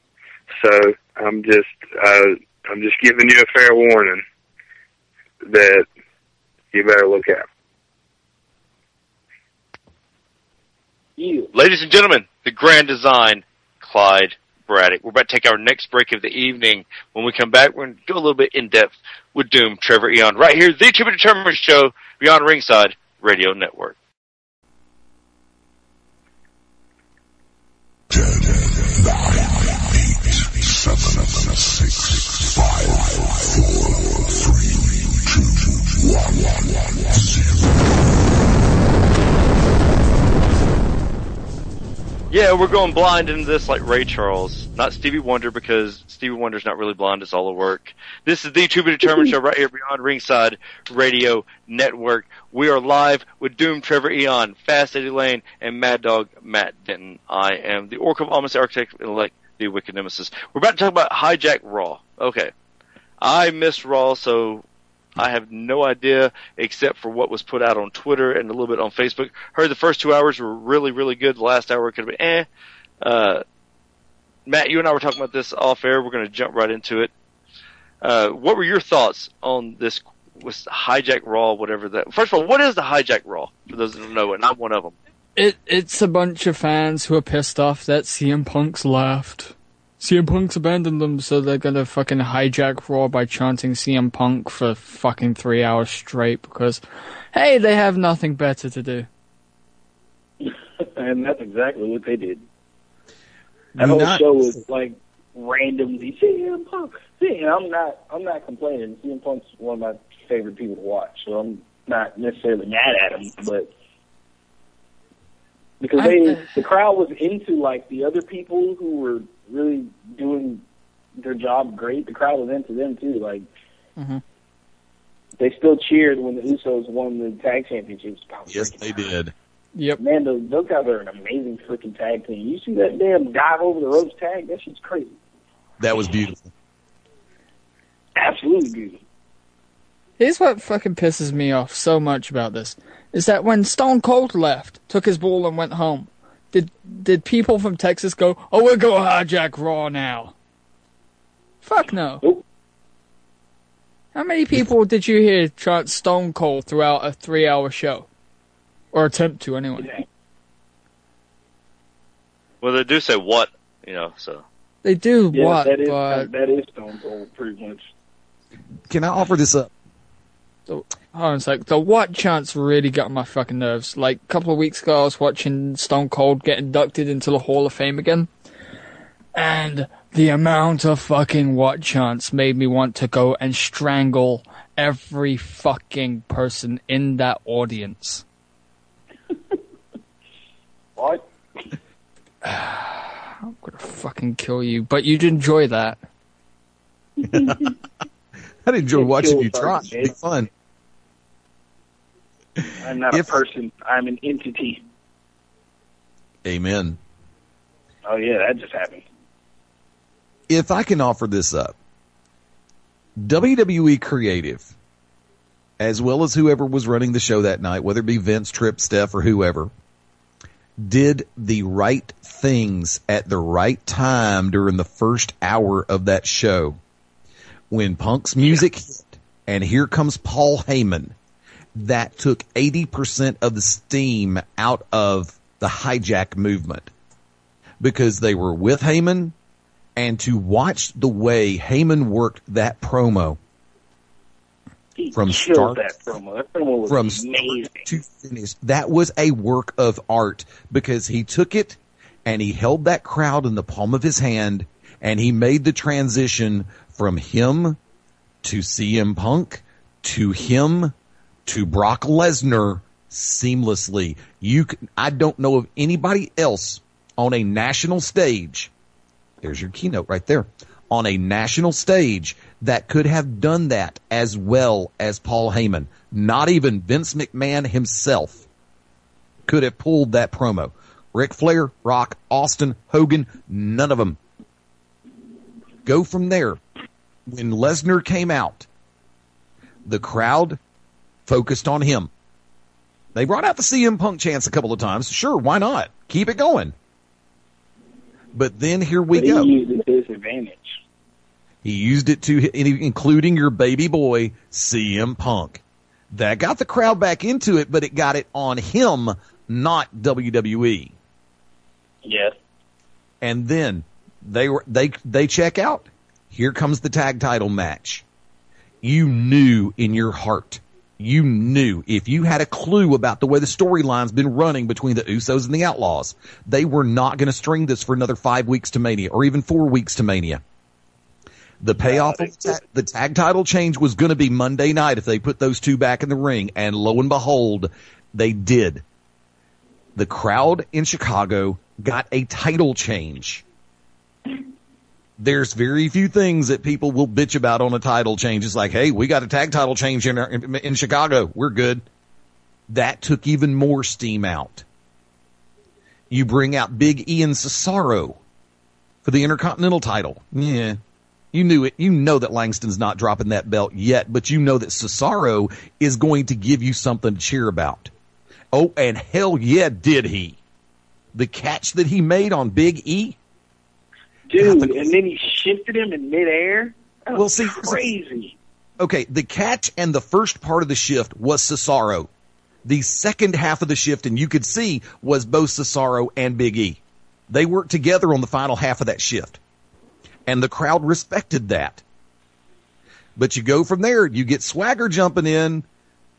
So I'm just uh, I'm just giving you a fair warning that you better look. You. Ladies and gentlemen, the grand design, Clyde Braddock. We're about to take our next break of the evening. When we come back, we're going to go a little bit in depth with Doom Trever Aeon right here, the To Be Determined Show, Beyond Ringside Radio Network. Yeah, we're going blind into this like Ray Charles, not Stevie Wonder because Stevie Wonder's not really blind; it's all a work. This is the To Be Determined show right here, Beyond Ringside Radio Network. We are live with Doom Trever Aeon, Fast Eddie Layne, and Mad Dog Matt Denton. I am the Orc of Almost Architect elect the Wicked Nemesis. We're about to talk about Hijack Raw. Okay, I missed Raw, so I have no idea except for what was put out on Twitter and a little bit on Facebook. Heard the first two hours were really, really good. The last hour could have been eh. Uh, Matt, you and I were talking about this off air. We're going to jump right into it. Uh, what were your thoughts on this was hijack raw, whatever that? First of all, what is the hijack raw? For those that don't know it, and I'm one of them. It it's a bunch of fans who are pissed off that CM Punk's left. CM Punk's abandoned them, so they're gonna fucking hijack Raw by chanting CM Punk for fucking three hours straight because, hey, they have nothing better to do. <laughs> and that's exactly what they did. That whole Not- show was like randomly CM Punk. See, I'm not I'm not complaining. CM Punk's one of my favorite people to watch, so I'm not necessarily mad at him, but because they the crowd was into like the other people who were really doing their job great. The crowd was into them too. Like Mhm. they still cheered when the Usos won the tag championships. Yes, they did. Yep. Man, those, those guys are an amazing freaking tag team. You see that damn dive over the ropes tag? That shit's crazy. That was beautiful. Absolutely beautiful. Here's what fucking pisses me off so much about this is that when Stone Cold left, took his ball and went home, did did people from Texas go, "Oh, we're going to hijack Raw now"? Fuck no. Nope. How many people did you hear chant Stone Cold throughout a three-hour show, or attempt to anyway? Well, they do say what, you know. So They do Yeah, what, that is but that is Stone Cold pretty much. Can I offer this up? Oh, it's like the what chance really got on my fucking nerves. Like a couple of weeks ago, I was watching Stone Cold get inducted into the Hall of Fame again, and the amount of fucking what chance made me want to go and strangle every fucking person in that audience. <laughs> What? <sighs> I'm gonna fucking kill you, but you'd enjoy that. <laughs> I'd enjoy watching you by try. the It'd be fun. I'm not If- a person. I'm an entity. Amen. Oh yeah, that just happened. if I can offer this up, WWE Creative, as well as whoever was running the show that night, whether it be Vince, Tripp, Steph, or whoever, did the right things at the right time during the first hour of that show. When Punk's music hit, and here comes Paul Heyman, that took 80% of the steam out of the hijack movement because they were with Heyman and to watch the way Heyman worked that promo He From start- that promo. That promo was from amazing. start to finish, that was a work of art because he took it and he held that crowd in the palm of his hand and he made the transition from him to CM Punk to him to Brock Lesnar seamlessly. You, c- I don't know of anybody else on a national stage. There's your keynote right there. On a national stage that could have done that as well as Paul Heyman. Not even Vince McMahon himself could have pulled that promo. Ric Flair, Rock, Austin, Hogan, none of them. Go from there. When Lesnar came out, the crowd focused on him. They brought out the CM Punk chance a couple of times. Sure, why not? Keep it going. But then here we he go. used it to his advantage. He used it to, including your baby boy, CM Punk. That got the crowd back into it, but it got it on him, not WWE. Yes. And then they were, they, they check out. Here comes the tag title match. You knew in your heart, you knew if you had a clue about the way the storyline's been running between the Usos and the Outlaws, they were not going to string this for another five weeks to Mania or even four weeks to Mania. The payoff of the, ta- the tag title change was going to be Monday night if they put those two back in the ring, and lo and behold, they did. The crowd in Chicago got a title change. There's very few things that people will bitch about on a title change. It's like, hey, we got a tag title change in, our, in, in Chicago. We're good. That took even more steam out. You bring out Big Ian Cesaro for the Intercontinental title. Yeah. You knew it. You know that Langston's not dropping that belt yet, but you know that Cesaro is going to give you something to cheer about. Oh, and hell yeah, did he. The catch that he made on Big E. Dude, God, and then he shifted him in midair. That Well, see, crazy. Okay, the catch and the first part of the shift was Cesaro. The second half of the shift, and you could see, was both Cesaro and Big E. They worked together on the final half of that shift. And the crowd respected that. But you go from there, you get Swagger jumping in,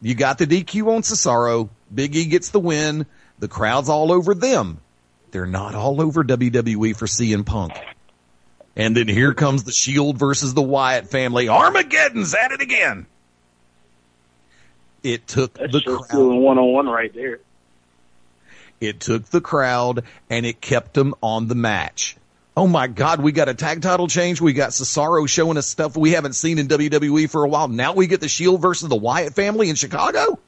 you got the DQ on Cesaro, Big E gets the win, the crowd's all over them. They're not all over WWE for CM Punk. And then here comes the Shield versus the Wyatt family. Armageddon's at it again. It took That's the crowd. doing one on one right there. It took the crowd and it kept them on the match. Oh my God, we got a tag title change. We got Cesaro showing us stuff we haven't seen in WWE for a while. Now we get the Shield versus the Wyatt family in Chicago?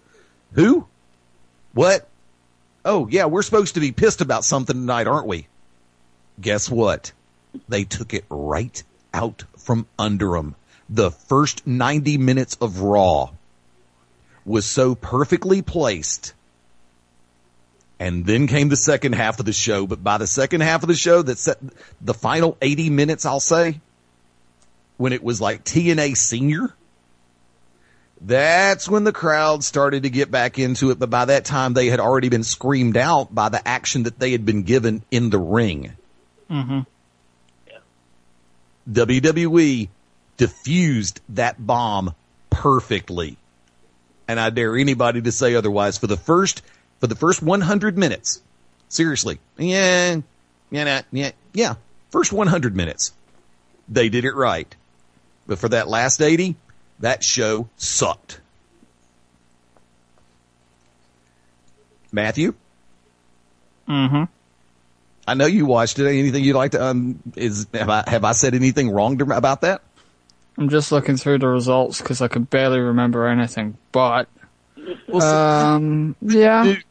Who? What? Oh yeah, we're supposed to be pissed about something tonight, aren't we? Guess what? They took it right out from under them. The first 90 minutes of Raw was so perfectly placed. And then came the second half of the show, but by the second half of the show, that set the final 80 minutes, I'll say, when it was like TNA senior, that's when the crowd started to get back into it. But by that time, they had already been screamed out by the action that they had been given in the ring. Mm-hmm. WWE diffused that bomb perfectly. and I dare anybody to say otherwise. For the first for the first 100 minutes, seriously, yeah, yeah, yeah, yeah, first 100 minutes, they did it right. But for that last 80, that show sucked. Matthew, Mm-hmm. I know you watched it. Anything you'd like to um is have I have I said anything wrong to, about that? I'm just looking through the results because I can barely remember anything. But Well, um, yeah, Dude.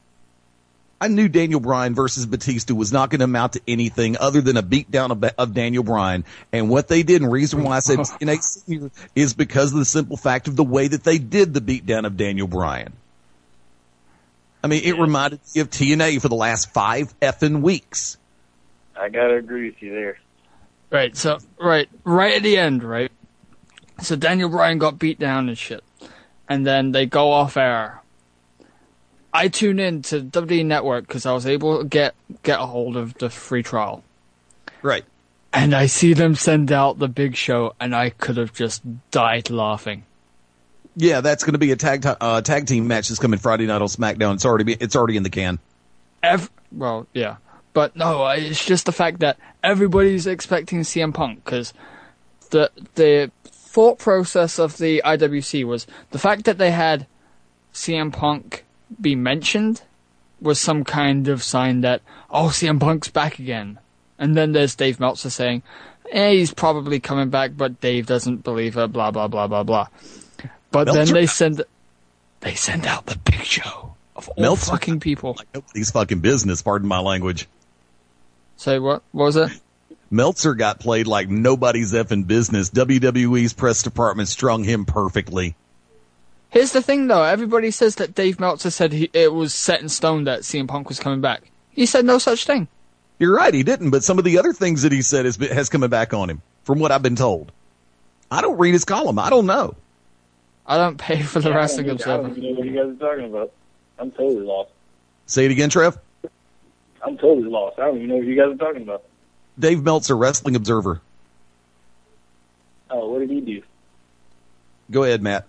I knew Daniel Bryan versus Batista was not going to amount to anything other than a beatdown of, of Daniel Bryan. And what they did, and reason why I said <laughs> TNA Senior, is because of the simple fact of the way that they did the beatdown of Daniel Bryan. I mean, it reminded me of TNA for the last five effing weeks. I gotta agree with you there. Right, so right, right at the end, right. So Daniel Bryan got beat down and shit, and then they go off air. I tune in to WWE Network because I was able to get get a hold of the free trial, Right. and I see them send out the Big Show, and I could have just died laughing. Yeah, that's going to be a tag ti- uh, tag team match that's coming Friday night on SmackDown. It's already be, it's already in the can. Ev- well, yeah, but no, it's just the fact that everybody's expecting CM Punk because the the thought process of the IWC was the fact that they had CM Punk be mentioned was some kind of sign that oh CM Punk's back again, and then there's Dave Meltzer saying, eh, he's probably coming back, but Dave doesn't believe it, blah blah blah blah blah. But Meltzer- then they send they send out the Big Show of all Meltzer- fucking people. Like nobody's fucking business. Pardon my language. Say what? What was it? Meltzer got played like nobody's effing business. WWE's press department strung him perfectly. Here's the thing, though. Everybody says that Dave Meltzer said he, it was set in stone that CM Punk was coming back. He said no such thing. You're right, he didn't, but some of the other things that he said has, been, has coming back on him, from what I've been told. I don't read his column. I don't know. I don't pay for the Yeah, I Wrestling don't even- I don't know what you guys are talking about. I'm totally lost. Say it again, Trev. I'm totally lost. I don't even know what you guys are talking about. Dave Meltzer, Wrestling Observer. Oh, what did he do? Go ahead, Matt.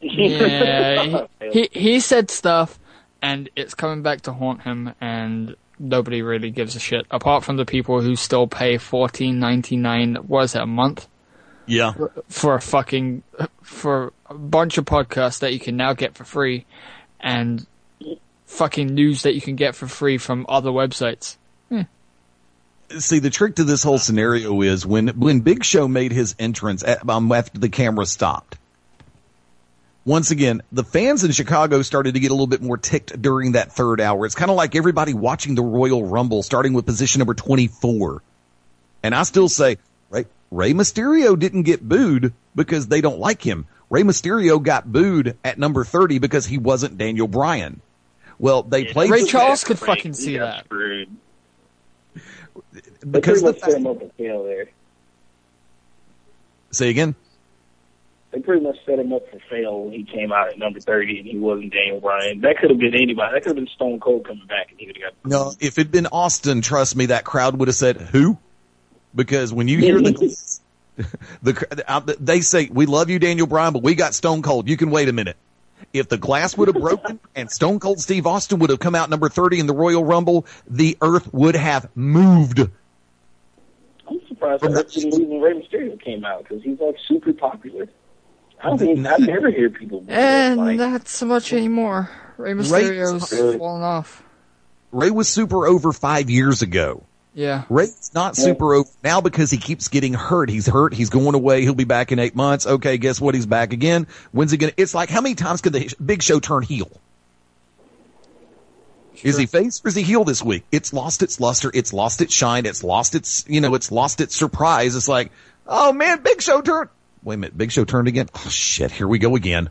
Yeah, he, he he said stuff, and it's coming back to haunt him, and nobody really gives a shit apart from the people who still pay fourteen ninety nine. Was it a month Yeah. for a fucking for a bunch of podcasts that you can now get for free, and fucking news that you can get for free from other websites. See, the trick to this whole scenario is when when Big Show made his entrance at, um, after the camera stopped. Once again, the fans in Chicago started to get a little bit more ticked during that third hour. It's kind of like everybody watching the Royal Rumble, starting with position number 24. And I still say, right, Rey Mysterio didn't get booed because they don't like him. Rey Mysterio got booed at number 30 because he wasn't Daniel Bryan. Well, they played Rey the- Charles could Frank, fucking see that. screwed. They because pretty the much set him up for fail there. say again. They pretty much set him up for fail when he came out at number 30 and he wasn't Daniel Bryan. That could have been anybody. That could have been Stone Cold coming back and he would have got. No, if it'd been Austin, trust me, that crowd would have said who, because when you hear the <laughs> <laughs> the uh, they say we love you, Daniel Bryan, but we got Stone Cold. You can wait a minute. If the glass would have broken <laughs> and Stone Cold Steve Austin would have come out number thirty in the Royal Rumble, the Earth would have moved. I'm surprised From that that- didn't even Rey Mysterio came out because he's like super popular. I don't think I've never hear people. And like, not so much anymore. Rey Mysterio's Really? fallen off. Rey was super over five years ago. Yeah. Rey's not super over now because he keeps getting hurt. He's hurt. He's going away. He'll be back in eight months. Okay, guess what? He's back again. When's he gonna? It's like how many times could the Big Show turn heel? Is he face or is he heel this week? It's lost its luster. It's lost its shine. It's lost its you know. It's lost its surprise. It's like, oh man, Big Show turned. Wait a minute, Big Show turned again. Oh shit, here we go again.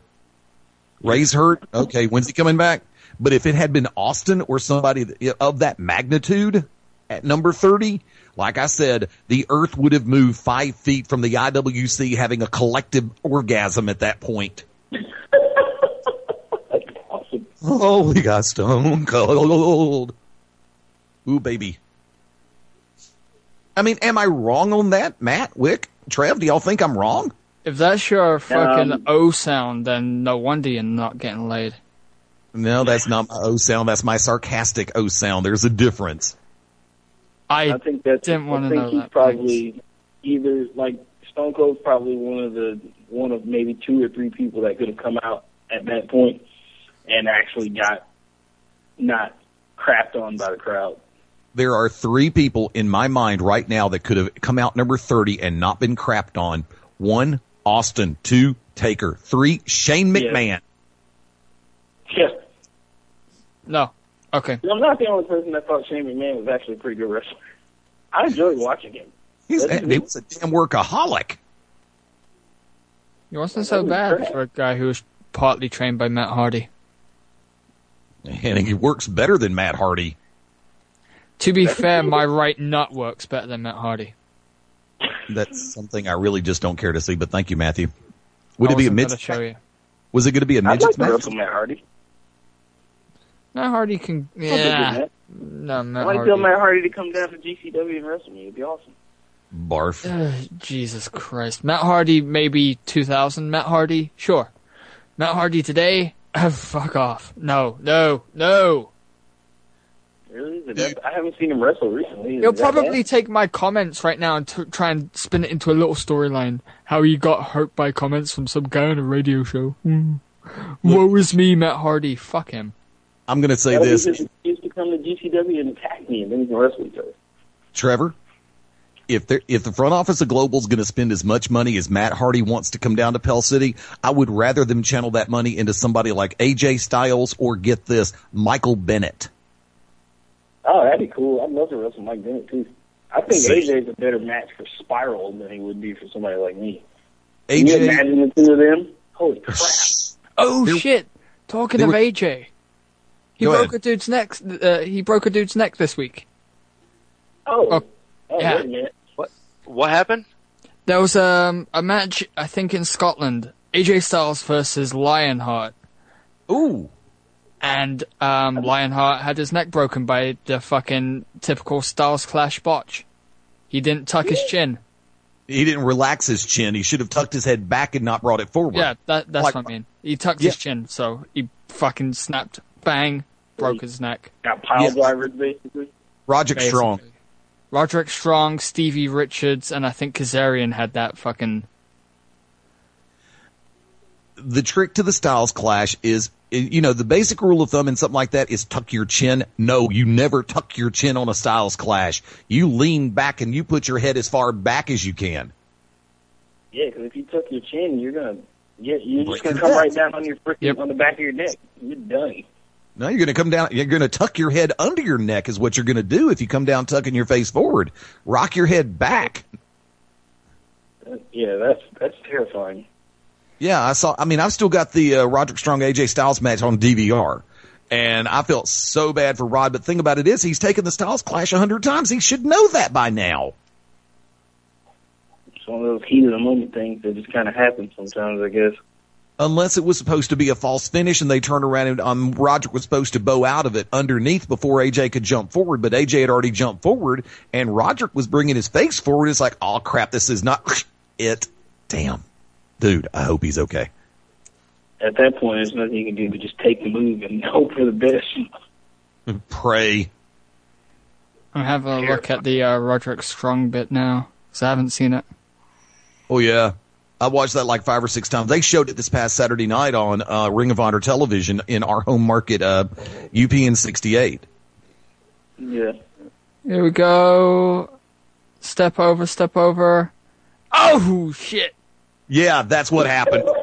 Rey's hurt. Okay, when's he coming back? But if it had been Austin or somebody of that magnitude at number 30, like I said, the earth would have moved five feet from the IWC having a collective orgasm at that point. that's awesome. Oh, we got stone cold. Ooh, baby. I mean, am I wrong on that, Matt, Wick, Trev? Do y'all think I'm wrong? If that's your fucking Um, O sound, then no wonder you're not getting laid. No, that's not my O sound. That's my sarcastic O sound. There's a difference. I, I think that's. didn't wanna I think know he's that, probably either like Stone Cold's probably one of the one of maybe two or three people that could have come out at that point and actually got not crapped on by the crowd. There are three people in my mind right now that could have come out number 30 and not been crapped on. One, Austin. Two, Taker. Three, Shane Yeah. McMahon. Yeah, no. Okay. I'm not the only person that thought Shane McMahon was actually a pretty good wrestler. I enjoyed watching him. He's, That's he was a damn workaholic. He wasn't so bad for a guy who was partly trained by Matt Hardy. And he works better than Matt Hardy. To be fair, my right nut works better than Matt Hardy. That's something I really just don't care to see, but thank you, Matthew. Would I it be a wasn't gonna midget? show you. Was it going to be a I'd like to match? wrestle Matt Hardy. Matt Hardy can. I'll do good, Yeah. Matt. I Matt want to Hardy. tell Matt Hardy to come down to GCW and wrestle me. It'd be awesome. Barf. Ugh, Jesus Christ. Matt Hardy, maybe 2000 Matt Hardy? Sure. Matt Hardy today? <laughs> Fuck off. No, no, no. Really? That- I haven't seen him wrestle recently. Is He'll probably bad? take my comments right now and t- try and spin it into a little storyline. How he got hurt by comments from some guy on a radio show. Mm. Woe is me, Matt Hardy. Fuck him. I'm going to say That'll this, his excuse to come to GCW and attack me, and then we can wrestle each other. Trever. If there, if the front office of Global is going to spend as much money as Matt Hardy wants to come down to Pell City, I would rather them channel that money into somebody like AJ Styles or get this Michael Bennett. Oh, that'd be cool. I'd love to wrestle Mike Bennett too. I think See. AJ's a better match for Spiral than he would be for somebody like me. Can you imagine the two of them? Holy crap! Oh There- shit! Talking there of were- AJ, he Go broke ahead. a dude's neck. Uh, he broke a dude's neck this week. Oh, Oh, oh yeah. wait a minute. What happened? There was um, a match, I think, in Scotland. AJ Styles versus Lionheart, ooh, and um, Lionheart had his neck broken by the fucking typical Styles Clash botch. He didn't tuck his chin. he didn't relax his chin. He should have tucked his head back and not brought it forward. Yeah, that, that's Like- what I mean. He tucked Yeah. his chin, so he fucking snapped, bang, broke his neck. Got pile Yeah. drivers basically. Roderick Strong. basically. Roderick Strong, Stevie Richards, and I think Kazarian had that fucking. the trick to the styles clash is you know the basic rule of thumb in something like that is tuck your chin no you never tuck your chin on a styles clash you lean back and you put your head as far back as you can Yeah, because if you tuck your chin, you're gonna yeah, you're Break just gonna come neck. right down on your freaking Yep. on the back of your neck. You're done. No you're going to come down you're going to tuck your head under your neck is what you're going to do if you come down tucking your face forward rock your head back Yeah, that's that's terrifying. yeah i saw i mean i've still got the uh, roderick strong aj styles match on dvr and I felt so bad for Rod, but the thing about it is he's taken the Styles Clash a hundred times. He should know that by now. It's one of those heat of the moment things that just kind of happen sometimes, I guess. Unless it was supposed to be a false finish and they turned around and um, Roderick was supposed to bow out of it underneath before AJ could jump forward, but AJ had already jumped forward and Roderick was bringing his face forward. It's like, oh crap, this is not <laughs> it. Damn. Dude, I hope he's okay. At that point, there's nothing you can do but just take the move and <laughs> hope for the best. Pray. I'm having a look at the uh, Roderick Strong bit now, because I haven't seen it. Oh yeah. I watched that like five or six times. They showed it this past Saturday night on uh, Ring of Honor television in our home market, uh, UPN 68. Yeah. Here we go. Step over, step over. Oh, shit. Yeah, that's what happened. <laughs>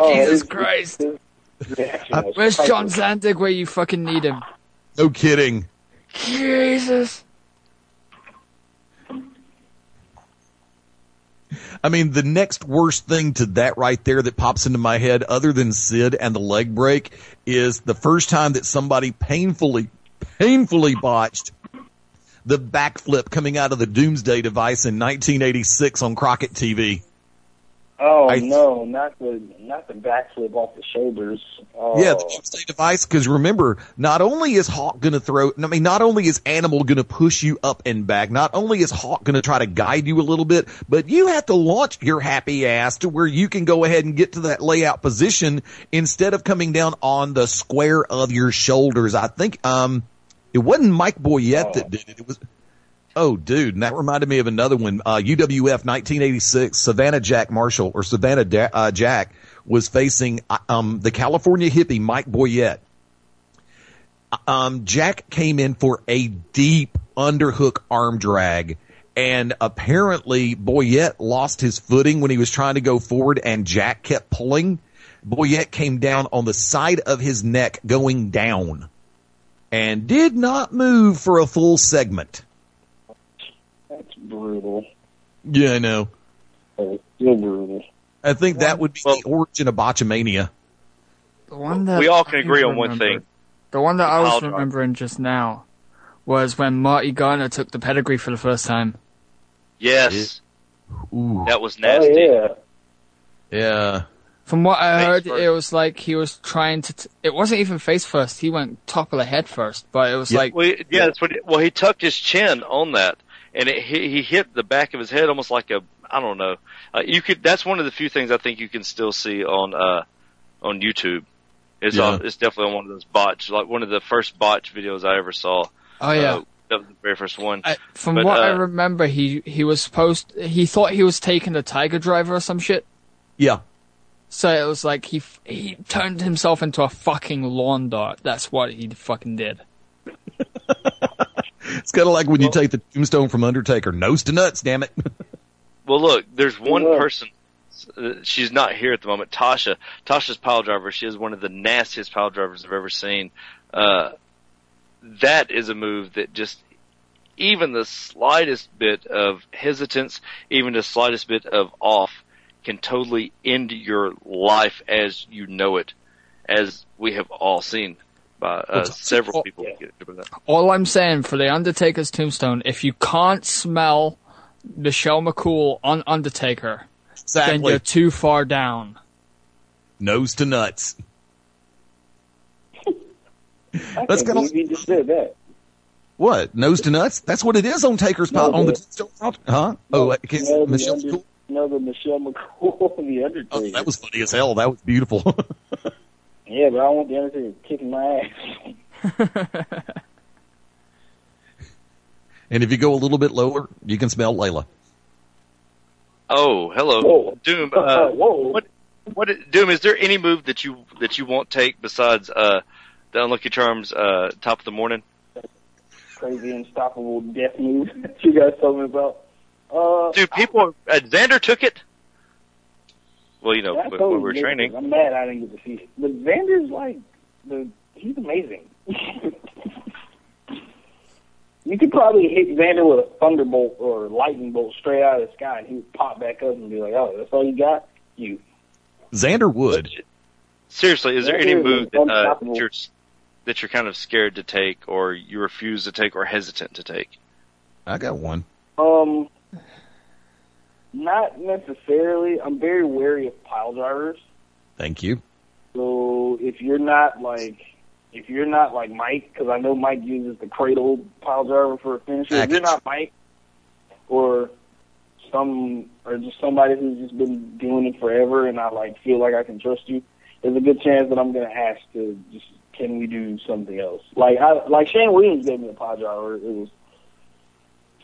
Oh, Jesus Christ. his reaction was Where's John priceless. Zandig where you fucking need him? No kidding. Jesus. I mean, the next worst thing to that right there that pops into my head, other than Sid and the leg break, is the first time that somebody painfully, painfully botched the backflip coming out of the Doomsday device in 1986 on Crockett TV. Oh I- no, not the not the backflip off the shoulders. Oh, Yeah, the doomsday device. Because remember, not only is Hawk going to throw, I mean, not only is Animal going to push you up and back, not only is Hawk going to try to guide you a little bit, but you have to launch your happy ass to where you can go ahead and get to that layout position instead of coming down on the square of your shoulders. I think, um, it wasn't Mike Boyette that did it. It was. Oh, dude, and that reminded me of another one. Uh, UWF 1986, Savannah Jack Marshall or Savannah da- uh, Jack was facing uh, um, the California hippie Mike Boyette. Um, Jack came in for a deep underhook arm drag, and apparently Boyette lost his footing when he was trying to go forward, and Jack kept pulling. Boyette came down on the side of his neck, going down, and did not move for a full segment. That's brutal. Yeah, I know. That's still brutal. I think that would be Well- the origin of Botchamania. The one that We all I can agree on one thing. The one that I was pile driver. remembering just now was when Marty Garner took the pedigree for the first time. Yes, Ooh, that was Oh nasty. yeah. yeah. From what I Face heard, first. it was like he was trying to. T- it wasn't even face first. He went top of the head first, but it was Yeah. like Well, he- yeah, that's what. He, well, he tucked his chin on that, and it, he, he hit the back of his head almost like a. I don't know. Uh, you could. That's one of the few things I think you can still see on uh on YouTube. It's Yeah. on. It's definitely on one of those botch, like one of the first botch videos I ever saw. oh yeah. Uh, that was the very first one. I, from but, what I uh, remember, he he was supposed. He thought he was taking the Tiger Driver or some shit. Yeah. So it was like he he turned himself into a fucking lawn dart. That's what he fucking did. <laughs> It's kind of like when you take the tombstone from Undertaker. Nose to nuts, damn it. <laughs> Well, look, there's one Yeah. person. uh, She's not here at the moment. Tasha. Tasha's pile driver. She is one of the nastiest pile drivers I've ever seen. Uh, that is a move that just, even the slightest bit of hesitance, even the slightest bit of off, can totally end your life as you know it, as we have all seen by uh, several oh, people. yeah. get to that. All I'm saying for the Undertaker's tombstone, if you can't smell Michelle McCool on Undertaker, then you're too far down. Nose to nuts. <laughs> Let's can't go- believe he just said that. What? Nose to nuts? That's what it is on Taker's No, pile on the but- tombstone. pouch? Huh? Oh, I can't- No, the Michelle under- McCool? No, the Michelle McCool, <laughs> the Undertaker. Oh, that was funny as hell. That was beautiful. <laughs> Yeah, but I want the Undertaker kicking my ass. <laughs> and if you go a little bit lower, you can smell Layla. Oh, hello, Whoa. Doom. <laughs> Uh, Whoa. What? What? Doom? Is there any move that you that you won't take besides uh, the Unlucky Charms uh, top of the morning? Crazy unstoppable death move <laughs> that you guys told me about. Uh, Dude, people. Uh, Xander took it. Well, you know, I when, when totally we were missed training. I'm mad I didn't get to see it. But Xander's like the he's amazing. <laughs> you could probably hit Xander with a thunderbolt or lightning bolt straight out of the sky, and he would pop back up and be like, "Oh, that's all you got? You." Xander would. Seriously, is there Xander any move that uh, you're that you're kind of scared to take, or you refuse to take, or hesitant to take? I got one. Um, not necessarily. I'm very wary of pile drivers. Thank you. So if you're not like, if you're not like Mike, because I know Mike uses the cradle pile driver for a finisher. If you're not Mike, or some, or just somebody who's just been doing it forever, and I like feel like I can trust you, there's a good chance that I'm gonna ask to just, can we do something else? Like I, like Shane Williams gave me a pile driver. It was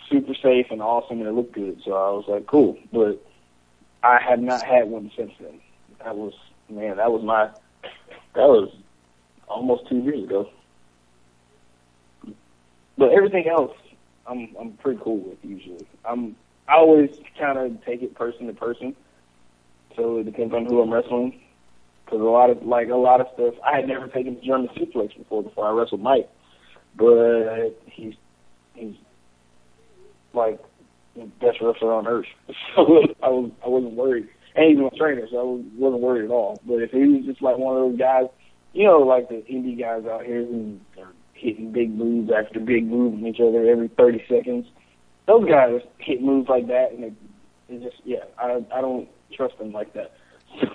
super safe and awesome, and it looked good. So I was like, cool. But I have not had one since then. That was man, that was my that was almost two years ago. But everything else, I'm I'm pretty cool with usually. I'm I always kind of take it person to person, so it depends on who I'm wrestling. Because a lot of like a lot of stuff, I had never taken the German suplex before before I wrestled Mike, but he's he's like best wrestler on earth. So I was I wasn't worried, and he's my trainer, so I was, wasn't worried at all. But if he was just like one of those guys, you know, like the indie guys out here who are hitting big moves after big moves on each other every thirty seconds, those guys hit moves like that, and it, it just yeah, I I don't trust them like that. <laughs>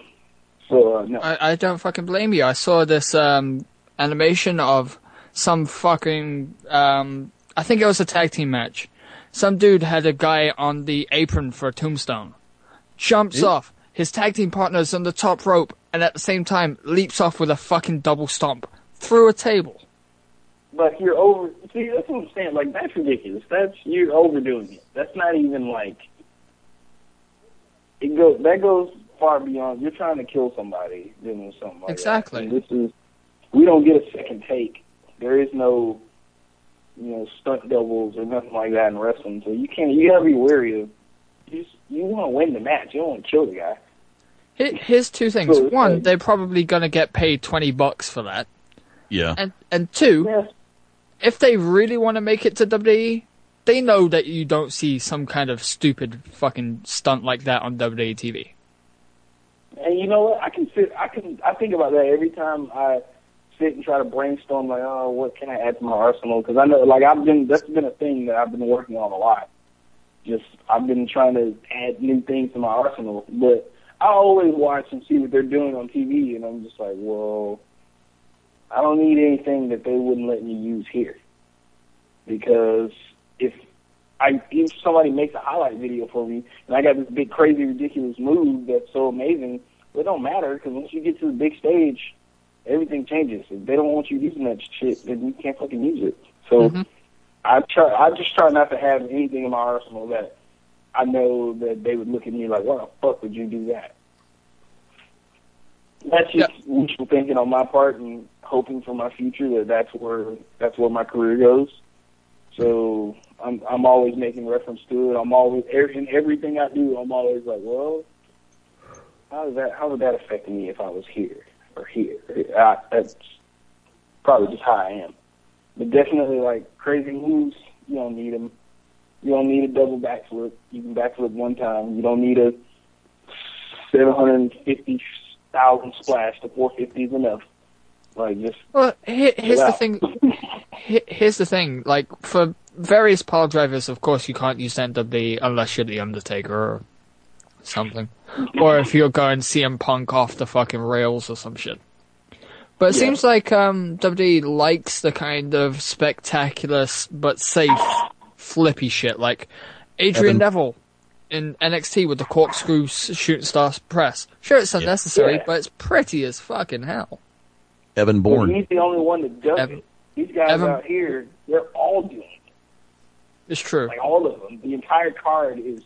So uh, no. I, I don't fucking blame you. I saw this um, animation of some fucking. Um, I think it was a tag team match. Some dude had a guy on the apron for a tombstone. Jumps off. His tag team partner's on the top rope, and at the same time leaps off with a fucking double stomp through a table. But you're over. See, that's what I'm saying. Like that's ridiculous. That's you're overdoing it. That's not even like. It goes. That goes far beyond. You're trying to kill somebody doing something like Exactly. that. And this is. We don't get a second take. There is no, you know, stunt doubles or nothing like that in wrestling. So you can't. You gotta be wary of. You just, you want to win the match. You don't want to kill the guy. Here- Here's two things. Sure, One, okay. they're probably gonna get paid twenty bucks for that, Yeah. and and two, Yeah. if they really want to make it to WWE, they know that you don't see some kind of stupid fucking stunt like that on WWE TV. And you know what? I can sit. I can. I think about that every time I sit and try to brainstorm. Like, oh, what can I add to my arsenal? Because I know, like, I've been. That's been a thing that I've been working on a lot. Just I've been trying to add new things to my arsenal, but I always watch and see what they're doing on TV, and I'm just like, well, I don't need anything that they wouldn't let me use here, because if I if somebody makes a highlight video for me, and I got this big, crazy, ridiculous move that's so amazing, it don't matter because once you get to the big stage, everything changes. If they don't want you using that shit, then you can't fucking use it. So Mhm. I try. I just try not to have anything in my arsenal that I know that they would look at me like, "Why the fuck would you do that?" That's just wishful thinking on my part and hoping for my future that that's where that's where my career goes. So I'm I'm always making reference to it. I'm always er- in everything I do. I'm always like, well, how does that how would that affect me if I was here or here? I, that's probably just how I am. But definitely like crazy moves, you don't need them. You don't need a double backflip. You can backflip one time. You don't need a seven hundred fifty thousand splash. The four fifty is enough. Like just Well, here, here's the thing. <laughs> Here- Here's the thing. Like for various pile drivers, of course, you can't use NWD unless you're the Undertaker or something, or if you're going CM Punk off the fucking rails or some shit. But it Yeah. seems like um, WWE likes the kind of spectacular but safe, flippy shit, like Adrian Evan. Neville in NXT with the corkscrew s- shooting star press. Sure, it's unnecessary, Yeah. but it's pretty as fucking hell. Evan but Bourne. he's the only one that does Evan- it. These guys Evan- out here, they're all doing it. It's true. Like all of them. The entire card is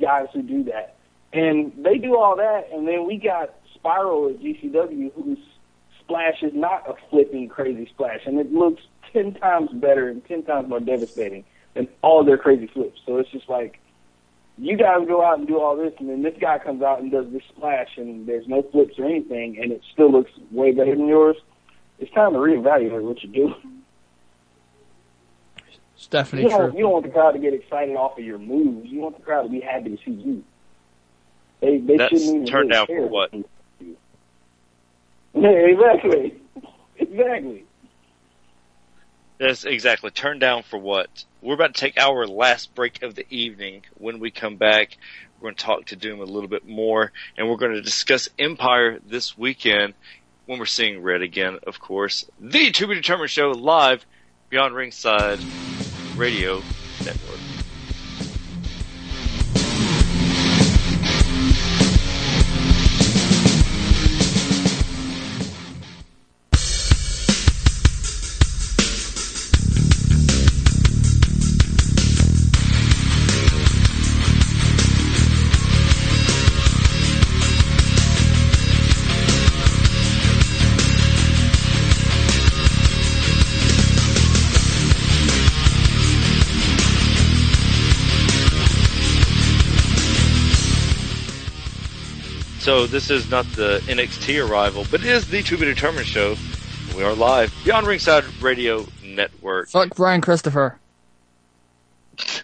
guys who do that. And they do all that, and then we got Spiral at GCW, whose splash is not a flipping crazy splash, and it looks ten times better and ten times more devastating than all their crazy flips. So it's just like you guys go out and do all this, and then this guy comes out and does this splash, and there's no flips or anything, and it still looks way better than yours. It's time to reevaluate what you do. It's definitely don't, true. you don't want the crowd to get excited off of your moves. You want the crowd to be happy to see you. They they That's shouldn't even turned down for what? Yeah, <laughs> exactly. Exactly. That's exactly. Turn down for what? We're about to take our last break of the evening. When we come back, we're going to talk to Doom a little bit more, and we're going to discuss Empire this weekend when we're seeing Red again, of course. The To Be Determined show live beyond Ringside Radio Network. So this is not the NXT arrival, but it is the To Be Determined show. We are live beyond Ringside Radio Network. Fuck Brian Christopher. <laughs>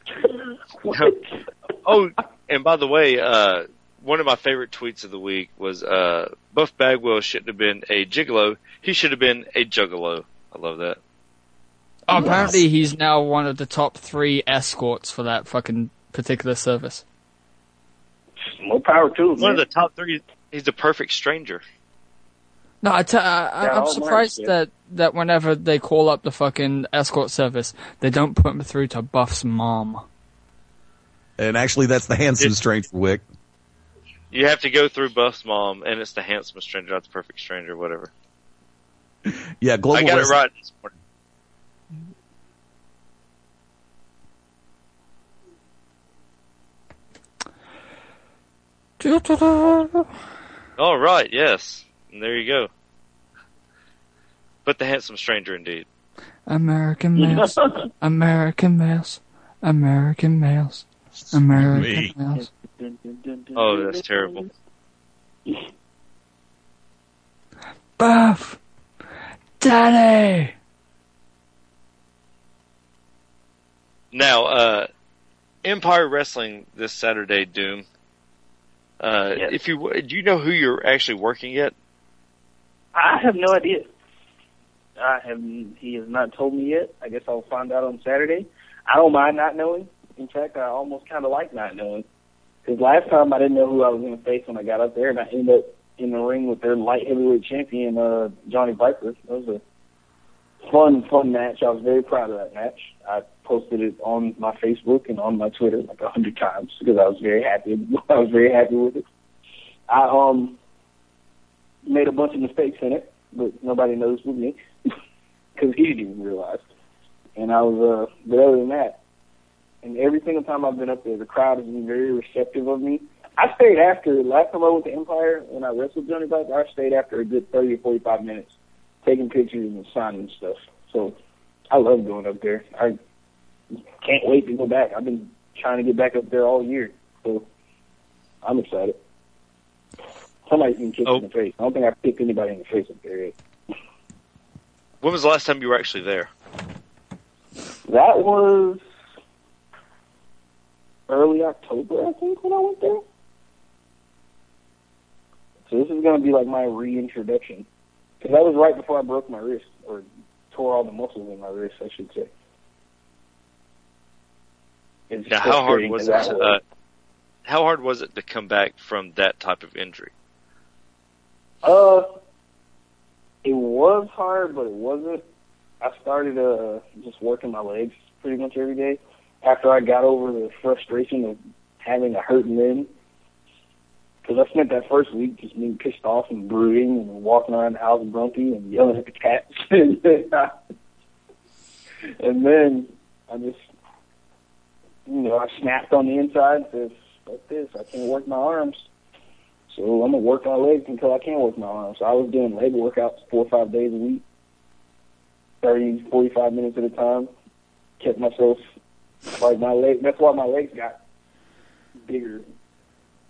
Oh, and by the way, uh, one of my favorite tweets of the week was uh, Buff Bagwell shouldn't have been a gigolo. He should have been a juggalo. I love that. Oh, apparently he's now one of the top three escorts for that fucking particular service. What power to him. One of the top three. He's a perfect stranger. No, I t- I, I, Yeah, I'm surprised mine, that, that whenever they call up the fucking escort service, they don't put him through to Buff's mom. And actually, that's the handsome It's- stranger, Wick. You have to go through Buff's mom, and it's the handsome stranger, not the perfect stranger, whatever. Yeah, global I got it right this morning. All right, yes, and there you go. But the handsome stranger, indeed. American males, <laughs> American males, American males, American Me. males. Oh, that's terrible. Buff! Daddy! Now, uh, Empire Wrestling this Saturday, Doom. Uh, Yes. if you do you know who you're actually working yet? I have no idea. I have. He has not told me yet. I guess I'll find out on Saturday. I don't mind not knowing. In fact, I almost kind of like not knowing. Because last time I didn't know who I was going to face when I got up there, and I ended up in the ring with their light heavyweight champion, uh, Johnny Viper. That was a fun, fun match. I was very proud of that match. I posted it on my Facebook and on my Twitter like a hundred times because I was very happy. <laughs> I was very happy with it. I um made a bunch of mistakes in it, but nobody knows with me <laughs> because he didn't even realize. And I was, uh, but other than that, and every single time I've been up there, the crowd has been very receptive of me. I stayed after last time I went to Empire when I wrestled Johnny Viper. I stayed after a good thirty or forty-five minutes, taking pictures and signing stuff. So I love going up there. I can't wait to go back. I've been trying to get back up there all year, so I'm excited. Somebody's been kicked Oh. in the oh. face. I don't think I've kicked anybody in the face up there yet. When was the last time you were actually there? That was early October, I think, when I went there. So this is going to be like my reintroduction. Because that was right before I broke my wrist, or tore all the muscles in my wrist, I should say. It's Now, how hard was it? To, uh, how hard was it to come back from that type of injury? Uh, it was hard, but it wasn't. I started uh just working my legs pretty much every day after I got over the frustration of having a hurt limb. Because I spent that first week just being pissed off and brooding and walking around the house grumpy and yelling at the cats. <laughs> and then I just, you know, I snapped on the inside said, fuck this, I can't work my arms. So I'm gonna work my legs until I can't work my arms. So I was doing leg workouts four or five days a week, 30, 45 minutes at a time. Kept myself like my leg. That's why my legs got bigger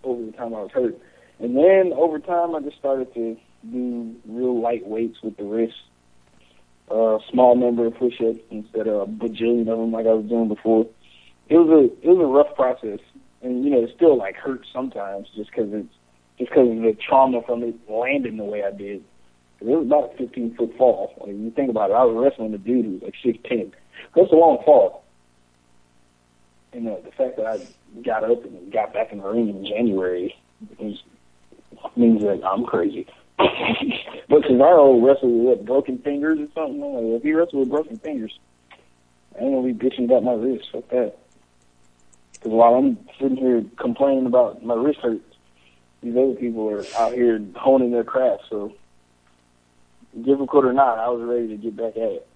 over the time I was hurt. And then over time, I just started to do real light weights with the wrist. Uh, small number of push-ups instead of a bajillion of them like I was doing before. It was a it was a rough process, and you know it still like hurts sometimes just because it's just because of the trauma from it landing the way I did. It was about a 15 foot fall. Like, you think about it, I was wrestling a dude who was like 6'10. That's a long fall. And uh, the fact that I got up and got back in the ring in January is, means that I'm crazy. <laughs> but Cesaro wrestled with what, broken fingers or something. Like, if he wrestled with broken fingers, I ain't gonna be bitching about my wrist. Fuck that. Because while I'm sitting here complaining about my wrist hurts, these other people are out here honing their craft. So, difficult or not, I was ready to get back at it.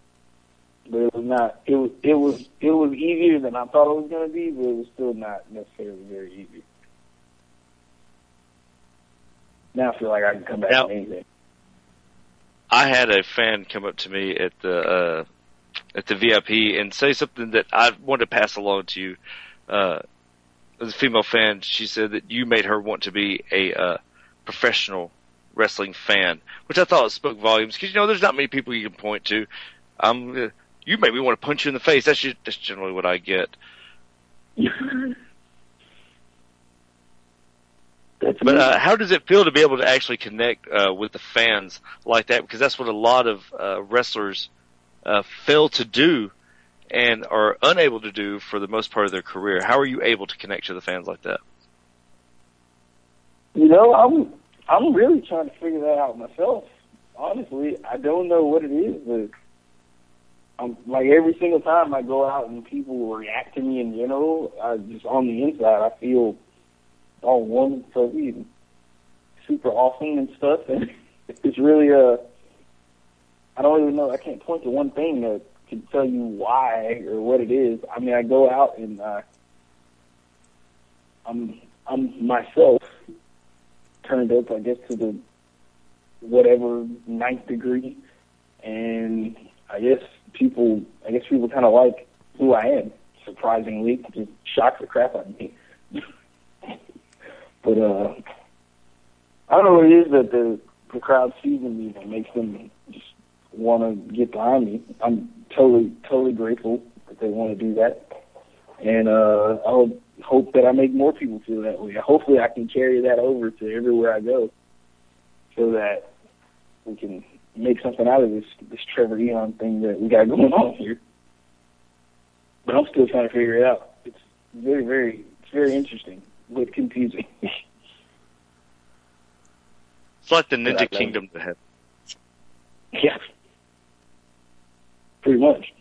But it was not. It was. It was. It was easier than I thought it was going to be, but it was still not necessarily very easy. Now I feel like I can come back Now- to anything. I had a fan come up to me at the uh, at the VIP and say something that I wanted to pass along to you. Uh, as a female fan, she said that you made her want to be a uh, professional wrestling fan, which I thought spoke volumes. Because you know, there's not many people you can point to. Um, uh, you made me want to punch you in the face. That's just, that's generally what I get. <laughs> That's But uh, how does it feel to be able to actually connect uh, with the fans like that? Because that's what a lot of uh, wrestlers uh, fail to do and are unable to do for the most part of their career. How are you able to connect to the fans like that? You know, I'm I'm really trying to figure that out myself. Honestly, I don't know what it is, but I'm like every single time I go out and people react to me in general, I just on the inside I feel all warm and super awesome and stuff, <laughs> and it's really uh I don't even know. I can't point to one thing that can tell you why or what it is. I mean, I go out and uh, I'm I'm myself turned up, I guess, to the whatever ninth degree, and I guess people, I guess people kind of like who I am. Surprisingly, just shocks the crap out of me. <laughs> but uh, I don't know what it is that the the crowd sees in me that makes them want to get behind me. I'm totally totally grateful that they want to do that, and uh, I'll hope that I make more people feel that way. <laughs> Hopefully, I can carry that over to everywhere I go, so that we can make something out of this this Trever Aeon thing that we got <laughs> going on here. But I'm still trying to figure it out. It's very, very, it's very interesting, but confusing. It's like the Ninja I. Kingdom to have. <laughs> yeah, pretty much.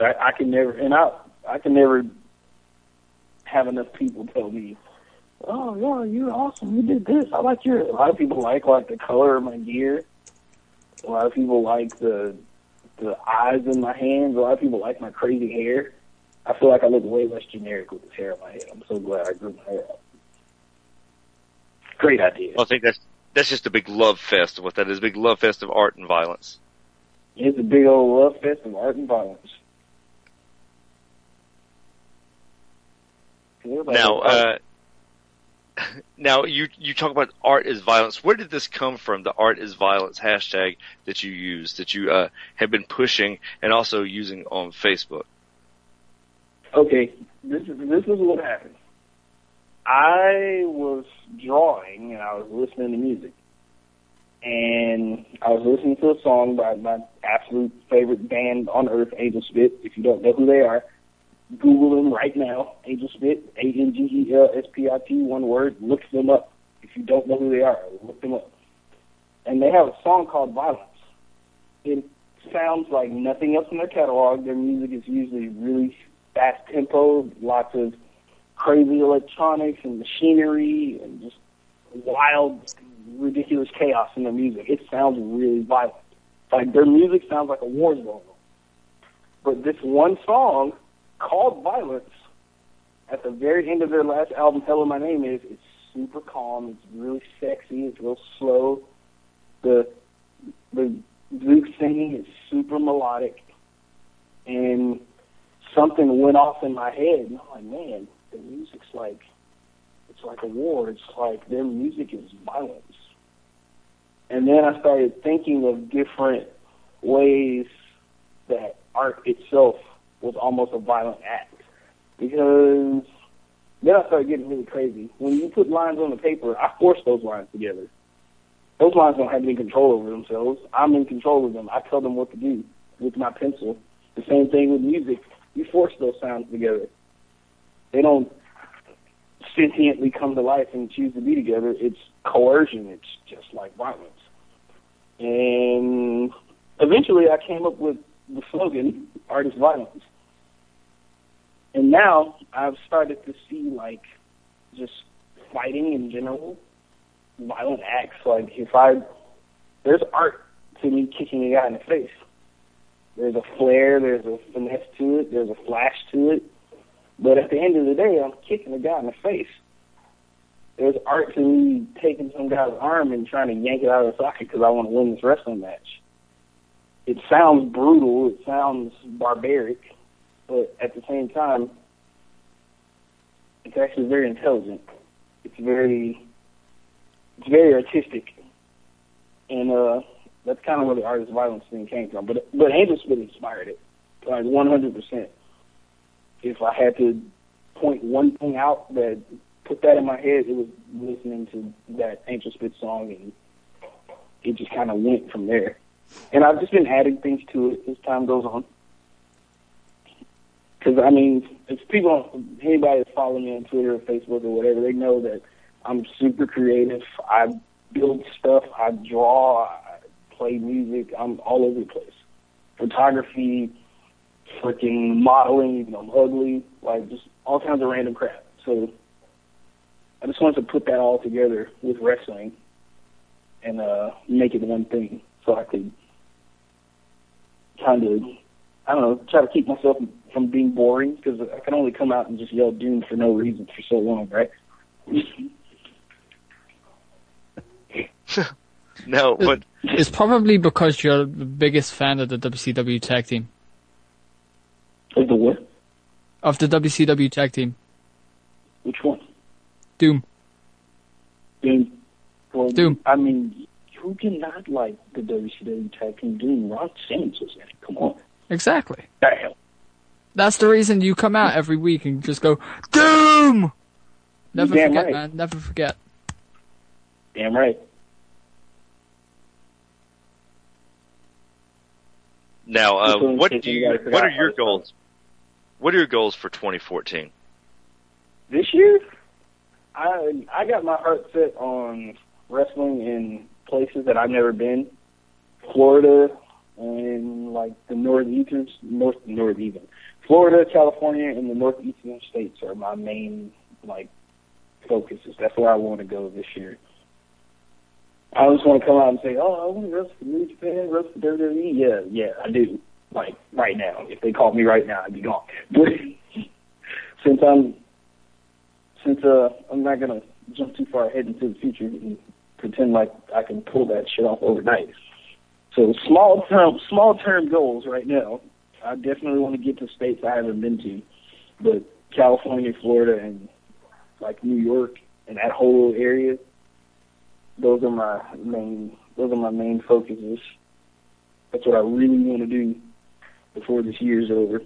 I, I can never, and I, I can never have enough people tell me, "Oh, yeah, you're awesome. You did this. I like your." A lot of people like like the color of my gear. A lot of people like the the eyes in my hands. A lot of people like my crazy hair. I feel like I look way less generic with this hair in my head. I'm so glad I grew my hair out. Great idea. I think that's that's just a big love fest what that is. A big love fest of art and violence. It's a big old love fest of art and violence. Now, uh, <laughs> now you you talk about art is violence. Where did this come from? The art is violence hashtag that you use, that you uh, have been pushing and also using on Facebook. okay, this is this is what happened. I was drawing and I was listening to music, and I was listening to a song by my absolute favorite band on earth, Angel Spit. If you don't know who they are, Google them right now. Angel Spit, A N G E L S P I T, one word. Look them up. If you don't know who they are, look them up. And they have a song called Violence. It sounds like nothing else in their catalog. Their music is usually really fast tempo, lots of crazy electronics and machinery and just wild, ridiculous chaos in their music. It sounds really violent. Like their music sounds like a war zone. But this one song called Violence at the very end of their last album, Hello My Name Is, it's super calm, it's really sexy, it's real slow. The the Luke singing is super melodic and something went off in my head and I'm like, man, the music's like it's like a war. It's like their music is violence. And then I started thinking of different ways that art itself was almost a violent act. Because then I started getting really crazy. When you put lines on the paper, I force those lines together. Those lines don't have any control over themselves. I'm in control of them. I tell them what to do with my pencil. The same thing with music. You force those sounds together. They don't sentiently come to life and choose to be together. It's coercion. It's just like violence. And eventually I came up with the slogan, art is violence. And now I've started to see like just fighting in general, violent acts. Like if I, there's art to me kicking a guy in the face. There's a flair, there's a finesse to it, there's a flash to it. But at the end of the day, I'm kicking a guy in the face. There's art to me taking some guy's arm and trying to yank it out of the socket because I want to win this wrestling match. It sounds brutal, it sounds barbaric, but at the same time, it's actually very intelligent. It's very, it's very artistic, and uh, that's kind of where the artist violence thing came from. But but Angel Spit inspired it, like 100 percent. If I had to point one thing out that put that in my head, it was listening to that Angel Spit song, and it just kind of went from there. And I've just been adding things to it as time goes on. Because I mean, if people, anybody that's following me on Twitter or Facebook or whatever, they know that I'm super creative. I build stuff. I draw. I play music. I'm all over the place. Photography, freaking modeling. Even though I'm ugly, like just all kinds of random crap. So I just wanted to put that all together with wrestling and uh make it one thing, so I could kind of, I don't know, try to keep myself from being boring because I can only come out and just yell doom for no reason for so long, right? <laughs> No, what? It's probably because you're the biggest fan of the WCW tag team. Of the what? Of the WCW tag team. Which one? Doom. Doom. Well, Doom. I mean, who can not like the WCW tag team Doom? Ron Simmons was in it. Come on. Exactly. Damn. That's the reason you come out every week and just go, Doom! Never Damn forget, right. man. Never forget. Damn right. Now, uh, what do you you? guys forgot What are your it goals? What are your goals for 2014? This year, I I got my heart set on wrestling in places that I've never been. Florida and like the northeastern, north North northeastern, Florida, California, and the northeastern states are my main like focuses. That's where I want to go this year. I just want to come out and say, "Oh, I want to wrestle for New Japan, wrestle WWE." Yeah, yeah, I do. Like right now, if they called me right now, I'd be gone. But since I'm since uh I'm not gonna jump too far ahead into the future and pretend like I can pull that shit off overnight. So small term small term goals right now. I definitely want to get to states I haven't been to, but California, Florida, and like New York and that whole area. Those are my main. Those are my main focuses. That's what I really want to do before this year's over.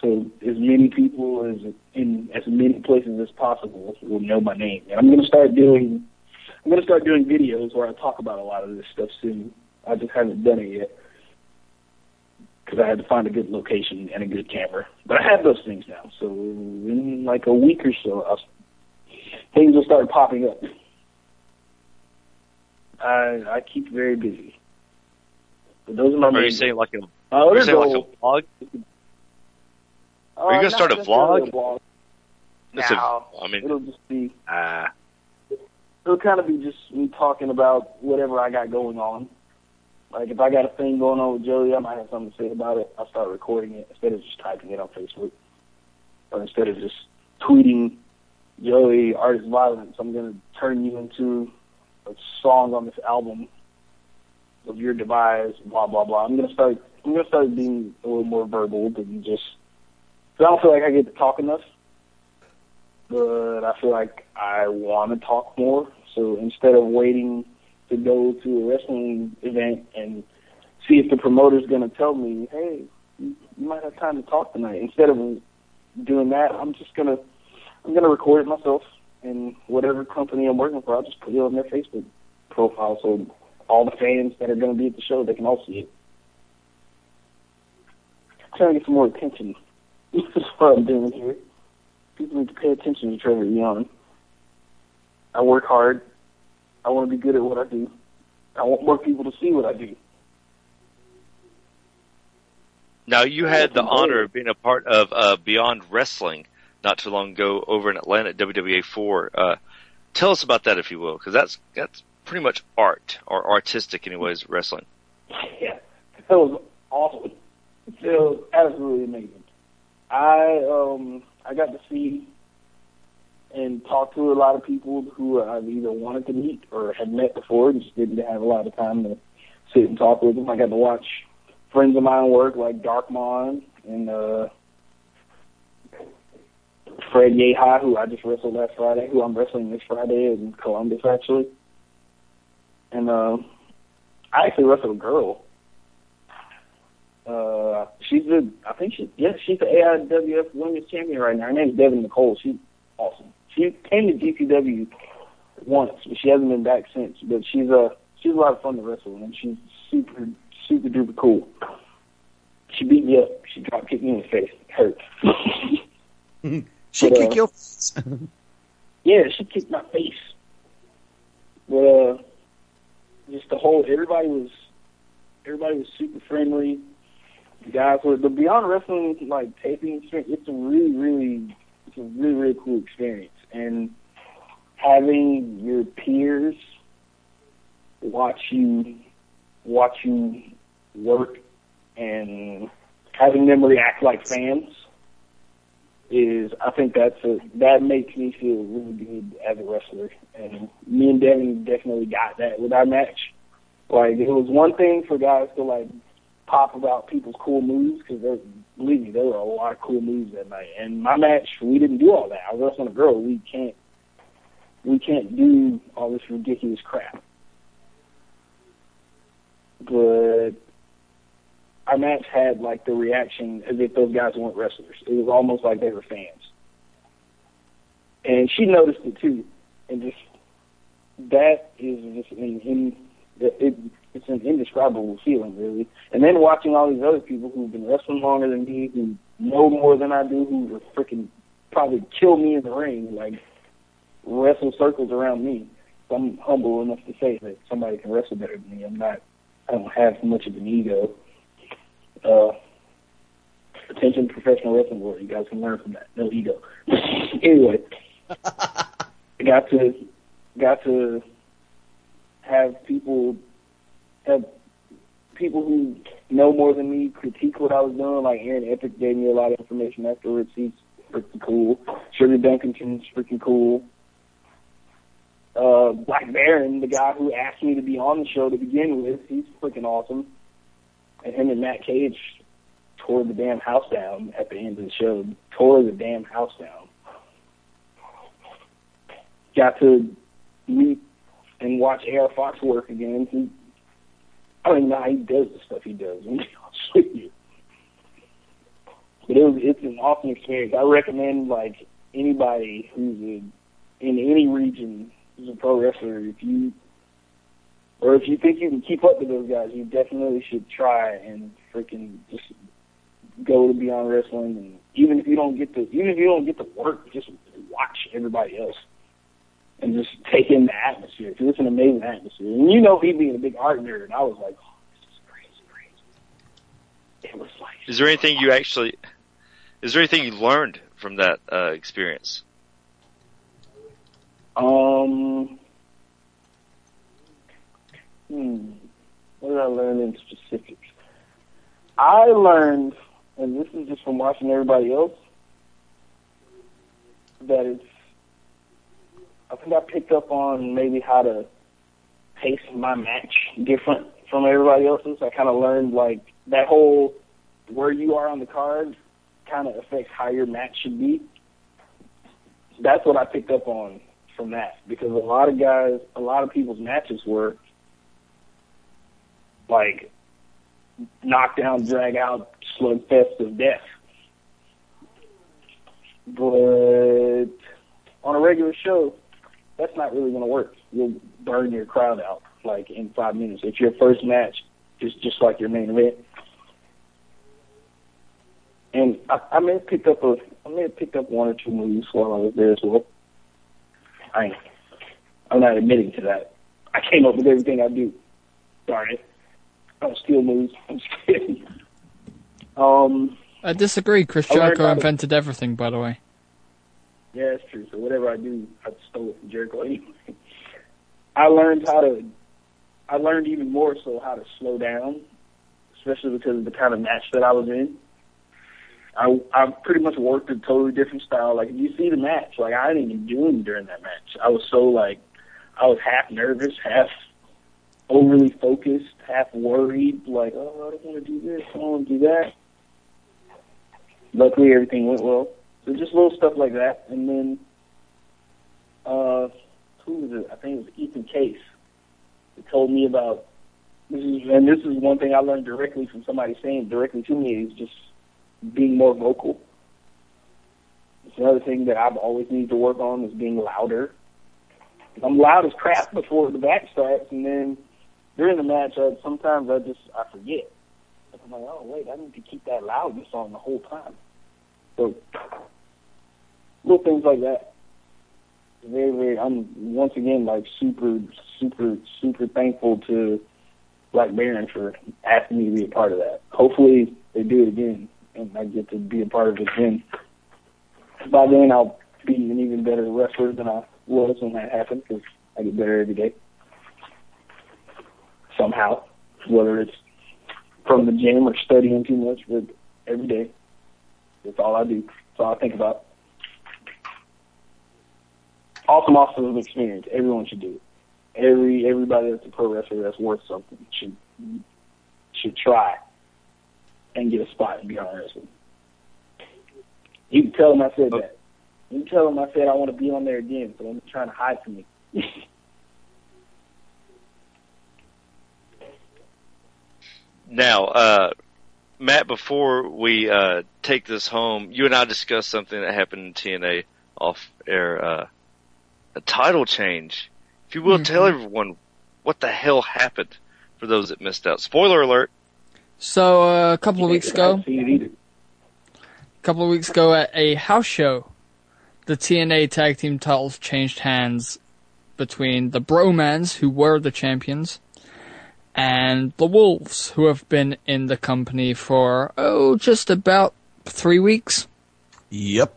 So as many people as in as many places as possible will know my name. And I'm going to start doing. I'm going to start doing videos where I talk about a lot of this stuff soon. I just haven't done it yet because I had to find a good location and a good camera. But I have those things now. So in like a week or so, I'll, things will start popping up. I I keep very busy. But those are my Are you saying like a? My Are you saying like a vlog? Uh, you gonna start a necessarily vlog? vlog. That's a- No. I mean, It'll just be uh, it'll kind of be just me talking about whatever I got going on. Like if I got a thing going on with Joey, I might have something to say about it. I'll start recording it instead of just typing it on Facebook, or instead of just tweeting Joey artist violence. I'm gonna turn you into a song on this album of your device. Blah blah blah. I'm gonna start. I'm gonna start being a little more verbal than just. Cause I don't feel like I get to talk enough but I feel like I want to talk more. So instead of waiting to go to a wrestling event and see if the promoter's to tell me, hey, you might have time to talk tonight, instead of doing that, I'm just gonna I'm gonna record it myself, and whatever company I'm working for, I'll just put it on their Facebook profile, so all the fans that are to be at the show they can all see it. Trying to get some more attention. <laughs> This is what I'm doing here people need to pay attention to Trever Aeon. I work hard. I want to be good at what I do. I want more people to see what I do. now you had the honor of being a part of uh, Beyond Wrestling not too long ago over in Atlanta at WWA four. Uh, tell us about that, if you will, because that's that's pretty much art or artistic, anyways, wrestling. <laughs> Yeah, that was awesome. Was absolutely amazing. I um I got to see and talk to a lot of people who I've either wanted to meet or had met before, and just didn't have a lot of time to sit and talk with them. I got to watch friends of mine work like Darkmon and uh Fred Yehi, who I just wrestled last Friday, who I'm wrestling this Friday in Columbus actually. And uh I actually wrestled a girl. Uh, she's the, I think she, yeah, she's the AIWF Women's Champion right now. Her name's Devin Nicole. She's awesome. She came to GCW once, but she hasn't been back since. But she's uh, she's a lot of fun to wrestle, and she's super, super duper cool. she beat me up. She dropped kicked me in the face. It hurt. <laughs> She But, uh, your <laughs> yeah, she kicked my face. But uh, just the whole everybody was everybody was super friendly. Guys were the Beyond Wrestling like taping experience. It's a really, really, it's a really, really cool experience, and having your peers watch you watch you work and having them react like fans is I think that's a that makes me feel really good as a wrestler. And me and Devin definitely got that with our match. Like it was one thing for guys to like pop about people's cool moves because there, believe me, there were a lot of cool moves that night. And my match, we didn't do all that. I was wrestling a girl. We can't we can't do all this ridiculous crap. But our match had like the reaction as if those guys weren't wrestlers. It was almost like they were fans. And she noticed it too. And just that is just in, in it, it's an indescribable feeling really. And then watching all these other people who've been wrestling longer than me, who know more than I do, who would freaking probably kill me in the ring, like wrestle circles around me. So I'm humble enough to say that somebody can wrestle better than me. I'm not I don't have much of an ego. Uh, attention professional wrestling world. You guys can learn from that. No ego. <laughs> anyway, <laughs> got to got to have people have people who know more than me critique what I was doing. Like Aaron Epic gave me a lot of information afterwards. He's freaking cool. Shirley Duncanton's freaking cool. Uh, Black Baron, the guy who asked me to be on the show to begin with, he's freaking awesome. And him and Matt Cage tore the damn house down at the end of the show. Tore the damn house down. Got to meet and watch AR Fox work again. He, I don't even know how he does the stuff he does. <laughs> I'm honest with you. But it was, it's an awesome experience. I recommend like anybody who's a, in any region who's a pro wrestler, if you or if you think you can keep up with those guys, you definitely should try and freaking just go to Beyond Wrestling. And even if you don't get to, even if you don't get to work, just watch everybody else and just take in the atmosphere. Because it's an amazing atmosphere. And you know, me being a big art nerd, and I was like, oh, this is crazy, crazy. It was like, Is there anything you actually? Is there anything you learned from that uh, experience? Um, hmm, what did I learn in specifics? I learned, and this is just from watching everybody else, that it's. I think I picked up on maybe how to pace my match different from everybody else's. I kind of learned like that whole where you are on the card kind of affects how your match should be. That's what I picked up on from that because a lot of guys, a lot of people's matches were like knockdown, drag out, slugfest of death. But on a regular show, that's not really going to work. You'll burn your crowd out like in five minutes. If your first match, is just like your main event. And I, I may have picked up a, I may have picked up one or two moves while I was there as well. I I'm not admitting to that. I came up with everything I do. Darn it. I don't steal moves. <laughs> I'm just kidding. Um, I disagree. Chris Jericho invented everything, by the way. Yeah, that's true. So whatever I do, I stole it from Jericho <laughs> anyway. I learned how to, I learned even more so how to slow down, especially because of the kind of match that I was in. I I pretty much worked a totally different style. Like if you see the match, like I didn't even do anything during that match. I was so like, I was half nervous, half overly focused, half worried. Like, oh, I don't want to do this, I don't want to do that. Luckily, everything went well. So just little stuff like that, and then uh, who was it? I think it was Ethan Case. Who told me about this is, and this is one thing I learned directly from somebody saying directly to me is just being more vocal. It's another thing that I've always needed to work on is being louder. I'm loud as crap before the match starts, and then during the match, I, sometimes I just I forget. I'm like, oh wait, I need to keep that loudness on the whole time. So little things like that. Very, very. I'm once again like super, super, super thankful to Black Baron for asking me to be a part of that. Hopefully they do it again, and I get to be a part of it again. By then I'll be an even better wrestler than I was when that happened because I get better every day. Somehow, whether it's from the gym or studying too much, but every day. That's all I do. That's all I think about. Awesome, awesome experience. Everyone should do it. Every everybody that's a pro wrestler that's worth something should should try and get a spot in Beyond Wrestling. You can tell them I said that. You can tell them I said I want to be on there again, so I'm trying to hide from me. <laughs> Now, uh, Matt, before we uh, take this home, you and I discussed something that happened in TNA off air, uh, a title change. If you will, Mhm. tell everyone what the hell happened for those that missed out. Spoiler alert. So uh, a couple of weeks ago, didn't see it either. a couple of weeks ago at a house show, the TNA tag team titles changed hands between the Bromans, who were the champions, and the Wolves, who have been in the company for oh just about three weeks. Yep.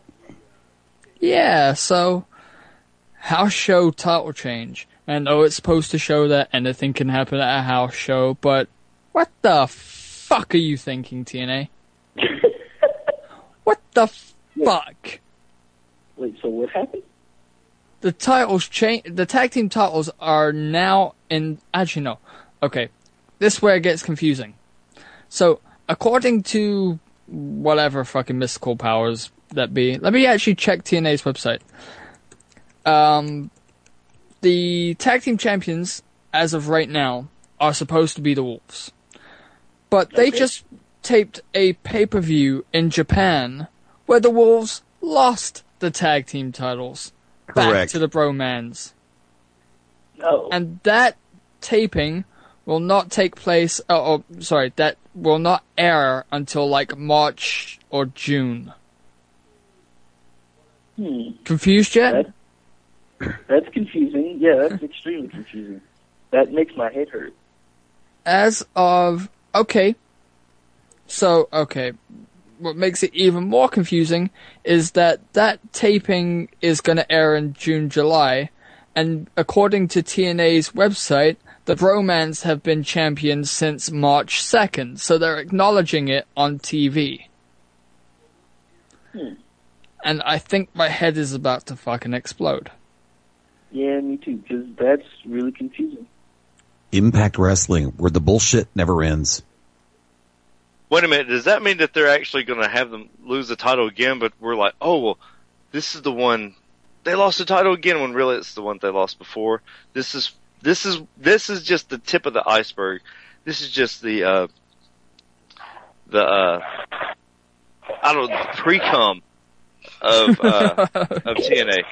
Yeah, so house show title change. And oh, it's supposed to show that anything can happen at a house show, but what the fuck are you thinking, TNA? <laughs> what the fuck? Wait, so what happened? The titles change. The tag team titles are now in. Actually, no. Okay, this is where it gets confusing. So, according to whatever fucking mystical powers that be, let me actually check TNA's website. Um, the tag team champions, as of right now, are supposed to be the Wolves, but they Okay. just taped a pay per view in Japan where the Wolves lost the tag team titles back to the Bromans. No. And that taping will not take place, oh, oh, sorry, that will not air until like March or June. Hmm. Confused yet? That, that's confusing. Yeah, that's <laughs> extremely confusing. That makes my head hurt. As of, okay. So, okay. What makes it even more confusing is that that taping is going to air in June, July, and according to TNA's website, the Bromans have been champions since March 2nd, so they're acknowledging it on TV. Hmm. And I think my head is about to fucking explode. Yeah, me too, because that's really confusing. Impact Wrestling, where the bullshit never ends. Wait a minute. Does that mean that they're actually going to have them lose the title again? But we're like, oh well, this is the one they lost the title again. When really it's the one they lost before. This is this is this is just the tip of the iceberg. This is just the uh, the uh, I don't know the pre cum of uh, <laughs> of TNA.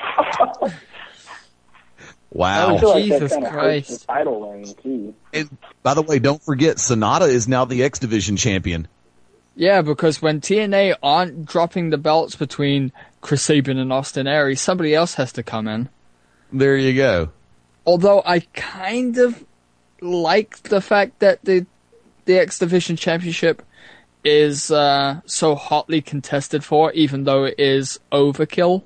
Wow. I feel like Jesus kinda Christ. the title reign too. And by the way, don't forget, Sanada is now the X Division champion. Yeah, because when TNA aren't dropping the belts between Chris Sabin and Austin Aries, somebody else has to come in. There you go. Although I kind of like the fact that the the X Division Championship is uh, so hotly contested for, even though it is overkill.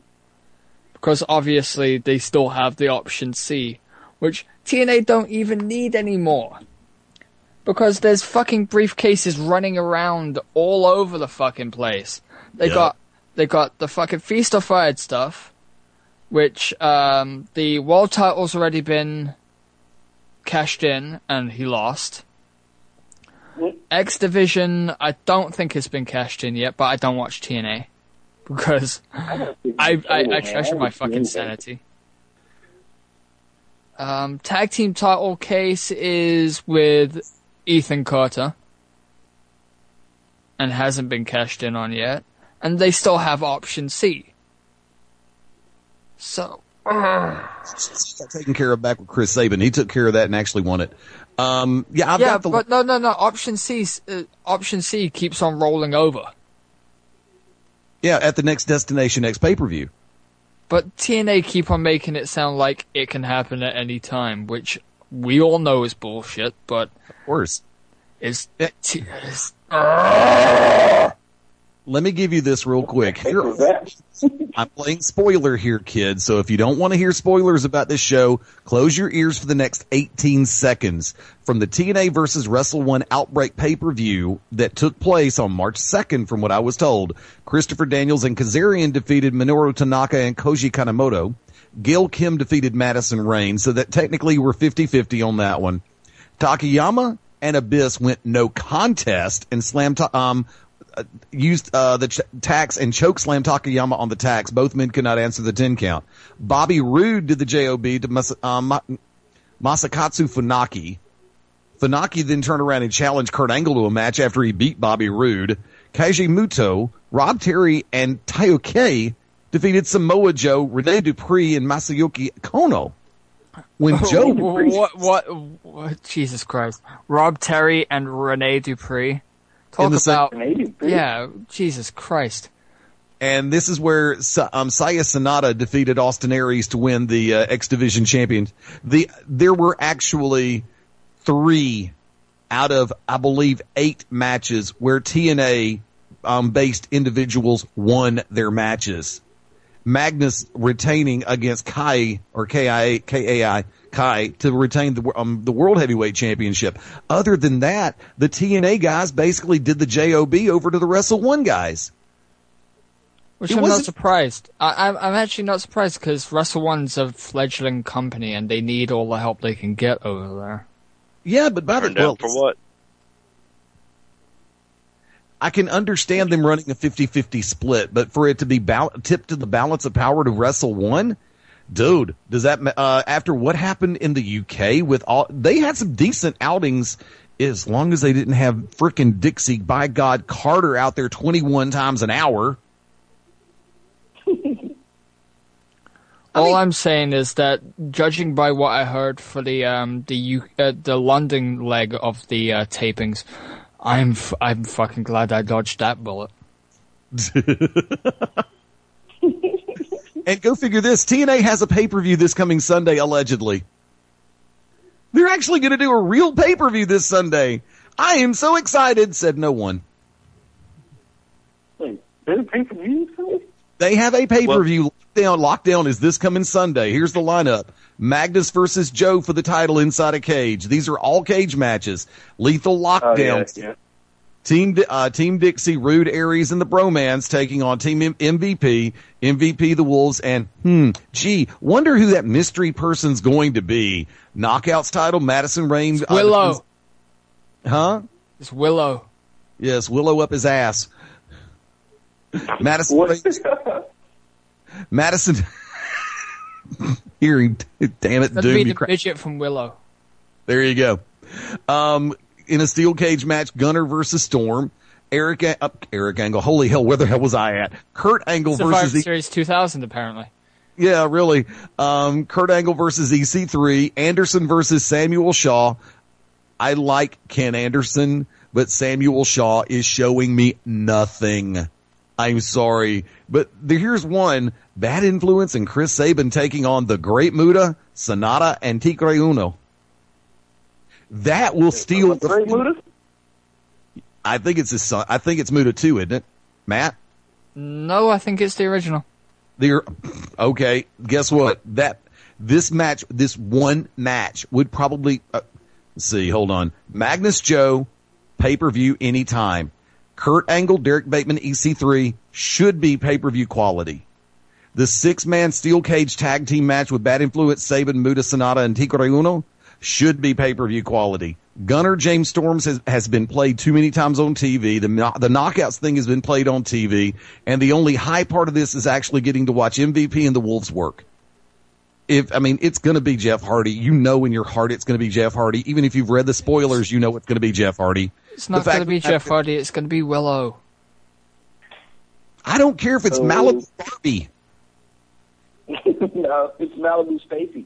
Because obviously they still have the option C, which TNA don't even need anymore. Because there's fucking briefcases running around all over the fucking place. They Yeah. got they got the fucking Feast or Fired stuff, which um, the world title's already been cashed in and he lost. What? X Division, I don't think it's been cashed in yet, but I don't watch TNA because I, I actually I should my fucking sanity. Um, tag team title case is with Ethan Carter and hasn't been cashed in on yet, and they still have option C. So, got taken care of back with Chris Sabin. He took care of that and actually won it. Um, yeah, I've yeah, got the. but no, no, no. Option C, uh, option C keeps on rolling over. yeah, at the next Destination next pay per view. But TNA keep on making it sound like it can happen at any time, which we all know is bullshit. But Of course. is Yeah. t- is- <laughs> Let me give you this real quick. Here. <laughs> I'm playing spoiler here, kids. So if you don't want to hear spoilers about this show, close your ears for the next 18 seconds. From the TNA versus Wrestle One Outbreak pay-per-view that took place on March 2nd, from what I was told, Christopher Daniels and Kazarian defeated Minoru Tanaka and Koji Kanemoto. Gail Kim defeated Madison Rayne, so that technically we're 50-50 on that one. Takayama and Abyss went no contest and slammed, um, used uh, the ch- tacks and choke slam Takayama on the tacks. Both men could not answer the 10 count. Bobby Roode did the JOB to Mas- uh, Ma- Masakatsu Funaki. Funaki then turned around and challenged Kurt Angle to a match after he beat Bobby Roode. Keiji Muto, Rob Terry, and Taiyo Kea defeated Samoa Joe, Rene Dupree, and Masayuki Kono. When Joe <laughs> what, what, what? Jesus Christ! Rob Terry and Rene Dupree. Talk In the same- about Canadian. yeah, Jesus Christ. And this is where Sa- um, Seiya Sanada defeated Austin Aries to win the uh, X Division champion. The there were actually three out of I believe eight matches where TNA um, based individuals won their matches. Magnus retaining against Kai or KIA KAI Kai to retain the um, the World Heavyweight Championship. Other than that, the TNA guys basically did the JOB over to the Wrestle One guys. Which It I'm not wasn't- surprised. I, I'm, I'm actually not surprised because Wrestle One's a fledgling company and they need all the help they can get over there. Yeah, but by the Turned out for what? I can understand them running a 50-50 split, but for it to be bal- tipped to the balance of power to wrestle one, dude, does that uh, after what happened in the UK with all they had some decent outings as long as they didn't have frickin' Dixie by God Carter out there 21 times an hour. <laughs> All I'm saying is that, judging by what I heard for the um the U- uh, the London leg of the uh, tapings, I'm f- I'm fucking glad I dodged that bullet. <laughs> <laughs> And go figure this, TNA has a pay-per-view this coming Sunday allegedly. They're actually going to do a real pay-per-view this Sunday. I am so excited, said no one. Wait, there's a pay-per-view? They have a pay per view. lockdown, lockdown is this coming Sunday. Here's the lineup: Magnus versus Joe for the title inside a cage. These are all cage matches. Lethal Oh, lockdown. yeah, yeah. Team uh, Team Dixie, Roode Aries, and the Bromans taking on Team M- MVP, MVP the Wolves, and hmm, gee, wonder who that mystery person's going to be. Knockouts title, Madison Rayne, uh, Willow, huh? it's Willow. Yes, Willow up his ass. Madison, What? Rain- Madison. <laughs> Hearing, damn it, That'd doom be the crap. midget from Willow. There you go. Um, in a steel cage match, Gunner versus Storm. Eric, uh, Eric Angle. Holy hell, where the hell was I at? Kurt Angle Survivor versus the, Series 2000, apparently. yeah, really. Um, Kurt Angle versus EC3. Anderson versus Samuel Shaw. I like Ken Anderson, but Samuel Shaw is showing me nothing. I'm sorry, but there, here's one. Bad Influence and Chris Sabin taking on the Great Muta, Sanada, and Tigre Uno. That will steal the Great Muta? I think it's his son. I think it's Muta too, isn't it? Matt? No, I think it's the original. They're okay. Guess what? That this match, this one match would probably uh, see. Hold on. Magnus Joe pay per view anytime. Kurt Angle, Derek Bateman, EC3 should be pay per view quality. The six man steel cage tag team match with Bad Influence, Sabin, Muta Sanada, and Tigre Uno should be pay per view quality. Gunner James Storms has, has been played too many times on TV. The the knockouts thing has been played on TV, and the only high part of this is actually getting to watch MVP and the Wolves work. If I mean, it's going to be Jeff Hardy. You know in your heart it's going to be Jeff Hardy. Even if you've read the spoilers, you know it's going to be Jeff Hardy. It's not going to be Jeff Hardy, it's going to be Willow. I don't care if it's Oh. Malibu Barbie. <laughs> no, it's Malibu Stacy.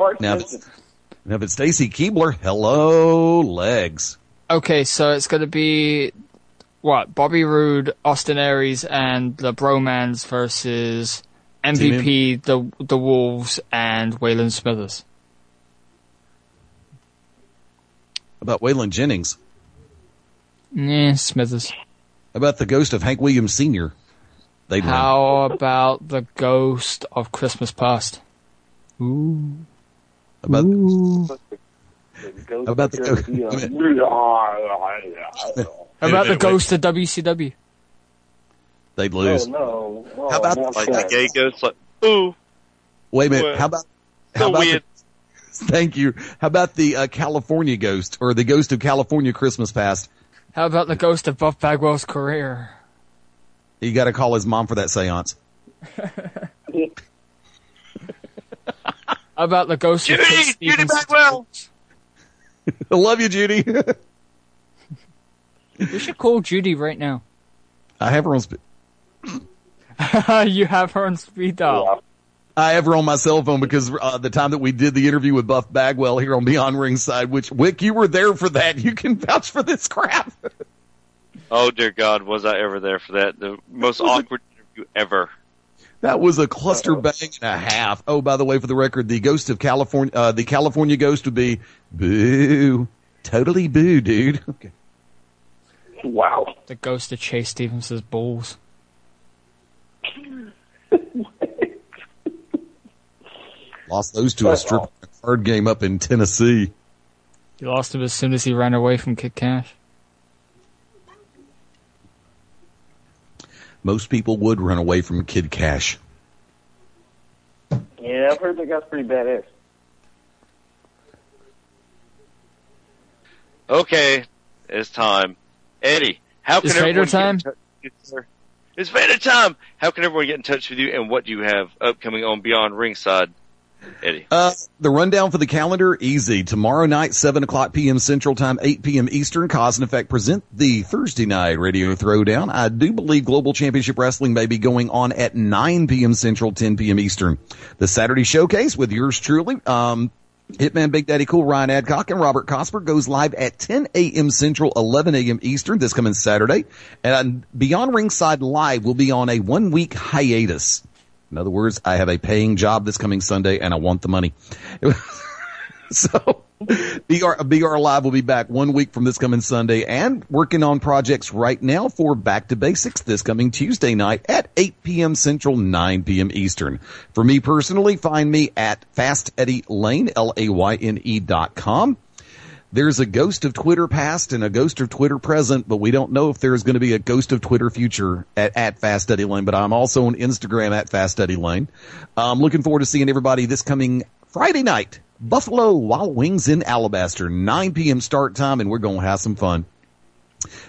Sparks Now, Simpson. Now, if it's Stacy Keibler, hello, legs. Okay, so it's going to be what Bobby Roode, Austin Aries, and the Bromans versus MVP, the the Wolves, and Waylon Smithers. About Waylon Jennings. Yeah, Smithers. About the ghost of Hank Williams Sr. They'd win. How about the Ghost of Christmas Past? Ooh. About Ooh. Goes about the- to How about the Ghost of <laughs> <laughs> WCW? they'd Oh lose. no! Oh, How about- Like the gay ghost, like, ooh, Wait a minute. What? How about how so about weird. The, <laughs> thank you. How about the uh, California ghost or the ghost of California Christmas past? How about the Ghost of Buff Bagwell's career? You got to call his mom for that séance. How about the Ghost of Judy, Kate Judy Stevens? Bagwell. <laughs> I love you, Judy. We should call Judy right now. I have her on. speed. <laughs> you have her on speed dial. I have her on my cell phone because uh, the time that we did the interview with Buff Bagwell here on Beyond Ringside, which Wick, you were there for that. You can vouch for this crap. Oh dear God, was I ever there for that? The most awkward interview ever. That was a cluster bang and a half. Oh, by the way, for the record, the ghost of California, uh, the California ghost would be boo, totally boo, dude. <laughs> Okay. Wow. The Ghost of Chase Stevens' balls. <laughs> Lost those to a strip card game up in Tennessee. He lost him as soon as he ran away from Kid Cash. Most people would run away from Kid Cash. Yeah, I've heard that guy's pretty badass. Okay, it's time. Eddie, how can Is Vader everyone time? Get in touch with you, sir? It's Vader time. How can everyone get in touch with you, and what do you have upcoming on Beyond Ringside, Eddie? Uh, the rundown for the calendar, easy. Tomorrow night, 7 o'clock p.m. Central Time, 8 p.m. Eastern, Cause and Effect present the Thursday night radio throwdown. I do believe Global Championship Wrestling may be going on at 9 p.m. Central, 10 p.m. Eastern. The Saturday showcase with yours truly, um, Hitman Big Daddy Cool, Ryan Adcock, and Robert Cosper goes live at 10 a.m. Central, 11 a.m. Eastern this coming Saturday. And Beyond Ringside Live will be on a one week hiatus. In other words, I have a paying job this coming Sunday and I want the money. <laughs> so BR, BR Live will be back one week from this coming Sunday and working on projects right now for Back to Basics this coming Tuesday night at 8 p.m. Central, 9 p.m. Eastern. For me personally, find me at Fast Eddie Layne, L-A-Y-N-E dot com. There's a ghost of Twitter past and a ghost of Twitter present, but we don't know if there's going to be a ghost of Twitter future at, at Fast Eddie Layne, but I'm also on Instagram at Fast Eddie Layne. I'm looking forward to seeing everybody this coming Friday night. Buffalo Wild Wings in Alabaster, 9 p.m. start time, and we're going to have some fun.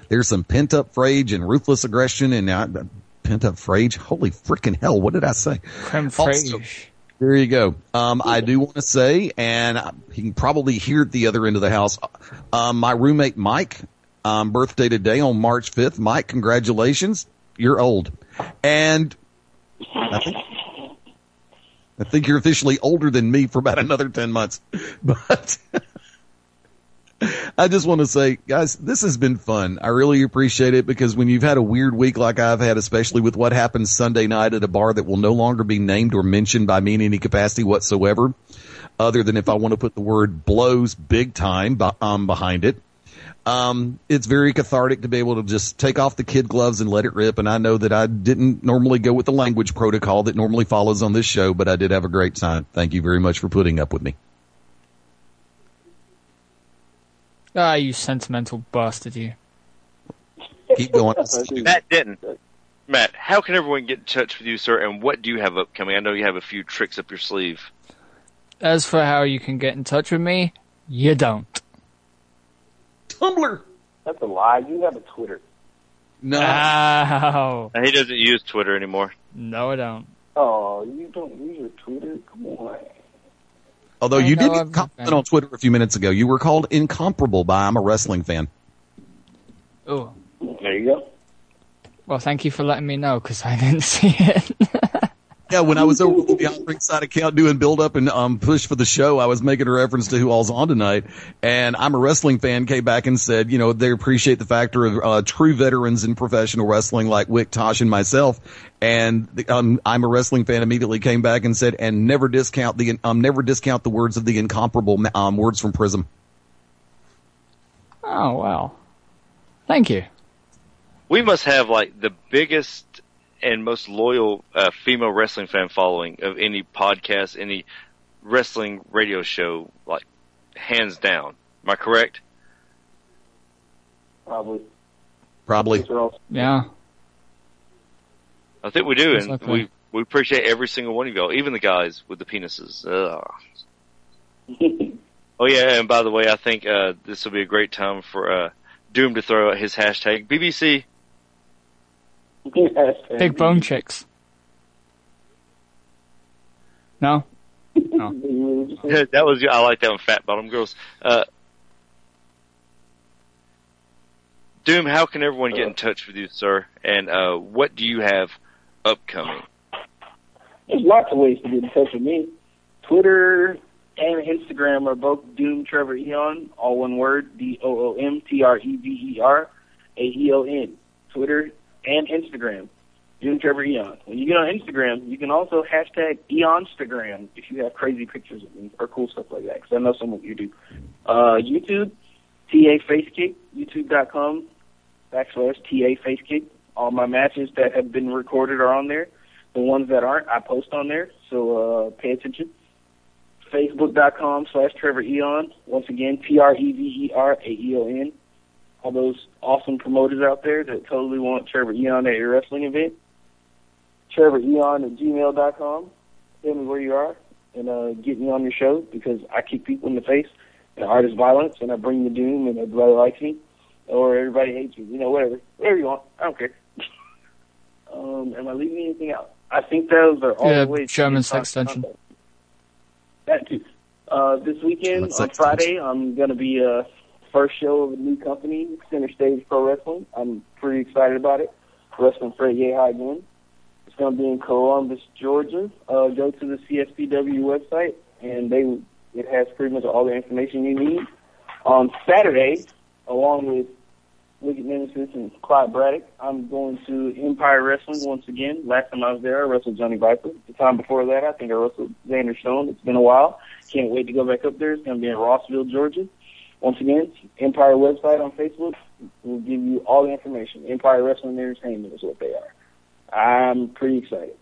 There's some pent up rage and ruthless aggression and uh, pent up rage. Holy freaking hell. What did I say? Creme fraiche. There you go. Um, I do want to say, and he can probably hear at the other end of the house, um, my roommate Mike, um, birthday today on March 5th. Mike, congratulations. You're old. And I think, I think you're officially older than me for about another 10 months. <laughs> But I just want to say, guys, this has been fun. I really appreciate it because when you've had a weird week like I've had, especially with what happened Sunday night at a bar that will no longer be named or mentioned by me in any capacity whatsoever, other than if I want to put the word blows big time um, behind it. Um, it's very cathartic to be able to just take off the kid gloves and let it rip. And I know that I didn't normally go with the language protocol that normally follows on this show, but I did have a great time. Thank you very much for putting up with me. Ah, you sentimental bastard, you. Keep going. <laughs> Matt Denton. Matt, how can everyone get in touch with you, sir, and what do you have upcoming? I know you have a few tricks up your sleeve. As for how you can get in touch with me, you don't. Tumblr. That's a lie. You have a Twitter. No. Ow. Now, he doesn't use Twitter anymore. No, I don't. Oh, you don't use your Twitter? Come on. Although I you did I'm get a compliment on Twitter a few minutes ago. You were called incomparable by I'm a wrestling fan. Oh. There you go. Well, thank you for letting me know, because I didn't <laughs> see it. Yeah, when I was over the Beyond Ringside account doing build up and um, push for the show, I was making a reference to who all's on tonight. And I'm a wrestling fan came back and said, you know, they appreciate the factor of uh, true veterans in professional wrestling like Wick, Tosh, and myself. And um, I'm a wrestling fan immediately came back and said, and never discount the um, never discount the words of the incomparable um, words from Prism. Oh wow. Thank you. We must have like the biggest and most loyal uh, female wrestling fan following of any podcast, any wrestling radio show, like hands down. Am I correct? Probably. Probably. These are all- Yeah. I think we do, That's and okay. we we appreciate every single one of y'all, even the guys with the penises. <laughs> Oh yeah, and by the way, I think uh, this will be a great time for uh, Doom to throw out his hashtag BBC. <laughs> Big bone chicks. No? <laughs> that was I like that one, Fat Bottom Girls. Uh, Doom, how can everyone get in touch with you, sir? And uh, what do you have upcoming? There's lots of ways to get in touch with me. Twitter and Instagram are both Doom Trever Aeon, all one word, D O O M T R E V E R A E O N. Twitter and Instagram, Doom Trever Aeon. When you get on Instagram, you can also hashtag Eonstagram if you have crazy pictures of me or cool stuff like that, because I know some of you do. Uh, YouTube, TA Facekick, youtube.com backslash TA Facekick. All my matches that have been recorded are on there. The ones that aren't, I post on there, so uh, pay attention. Facebook.com slash Trever Aeon. Once again, T R E V E R A E O N. All those awesome promoters out there that totally want Trever Aeon at your wrestling event. Trever Aeon at gmail.com. Tell me where you are and uh, get me on your show because I kick people in the face and art is violence and I bring the doom and everybody likes me or everybody hates me. You know, whatever. Whatever you want. I don't care. <laughs> um, am I leaving anything out? I think those are all Yeah, the ways. to German sex tension. That too. Uh, this weekend German on Friday, I'm going to be uh, first show of a new company, Center Stage Pro Wrestling. I'm pretty excited about it. Wrestling Fred Yehi again. It's going to be in Columbus, Georgia. Uh, go to the CSPW website, and they it has pretty much all the information you need. On Saturday, along with Wicked Nemesis and Clyde Braddock, I'm going to Empire Wrestling once again. Last time I was there, I wrestled Johnny Viper. The time before that, I think I wrestled Xander Stone. It's been a while. Can't wait to go back up there. It's going to be in Rossville, Georgia. Once again, Empire website on Facebook will give you all the information. Empire Wrestling Entertainment is what they are. I'm pretty excited.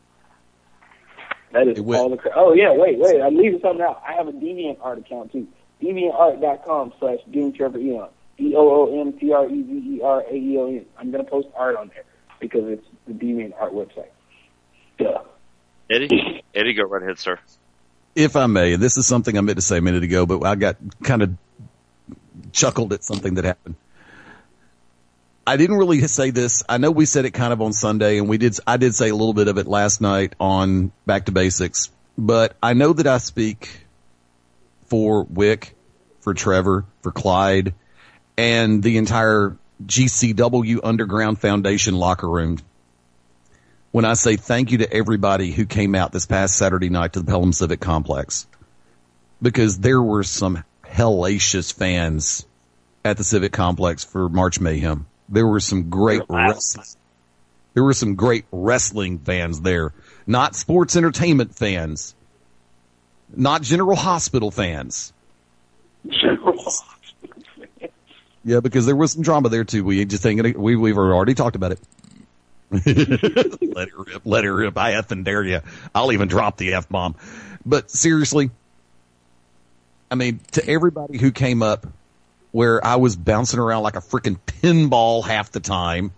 That is all the. Cra- oh yeah, wait, wait. I'm leaving something out. I have a Deviant Art account too. DeviantArt.com slash Doom Trever Aeon. D O O M T R E V E R A E O N. I'm gonna post art on there because it's the Deviant Art website. Duh. Eddie, Eddie, go right ahead, sir. if I may, this is something I meant to say a minute ago, but I got kind of chuckled at something that happened. I didn't really say this. I know we said it kind of on Sunday, and we did. I did say a little bit of it last night on Back to Basics, but I know that I speak for Wick, for Trever, for Clyde, and the entire GCW Underground Foundation locker room when I say thank you to everybody who came out this past Saturday night to the Pelham Civic Complex. Because there were some hellacious fans at the Civic Complex for March Mayhem. There were some great wrestling. There were some great wrestling fans there. Not sports entertainment fans. Not General Hospital fans. General Hospital. Yeah, because there was some drama there too. We just think we we've already talked about it. <laughs> let it rip, let it rip. I effing dare you. I'll even drop the f bomb. But seriously, I mean, to everybody who came up, where I was bouncing around like a freaking pinball half the time,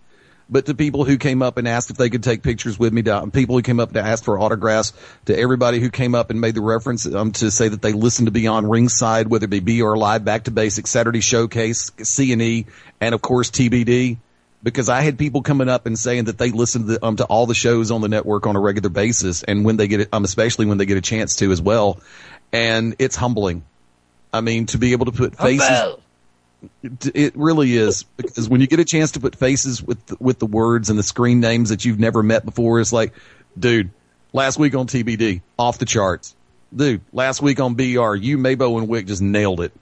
but to people who came up and asked if they could take pictures with me, to people who came up to ask for autographs, to everybody who came up and made the reference um, to say that they listened to Beyond Ringside, whether it be B or Live, Back to Basics, Saturday Showcase, C and E, and of course TBD. Because I had people coming up and saying that they listen to, the, um, to all the shows on the network on a regular basis, and when they get it, um, especially when they get a chance to as well, and it's humbling. I mean, to be able to put faces it, it really is because when you get a chance to put faces with with the words and the screen names that you've never met before, it's like, dude, Last week on TBD, off the charts. Dude, last week on BR, you, Mabo, and Wick just nailed it.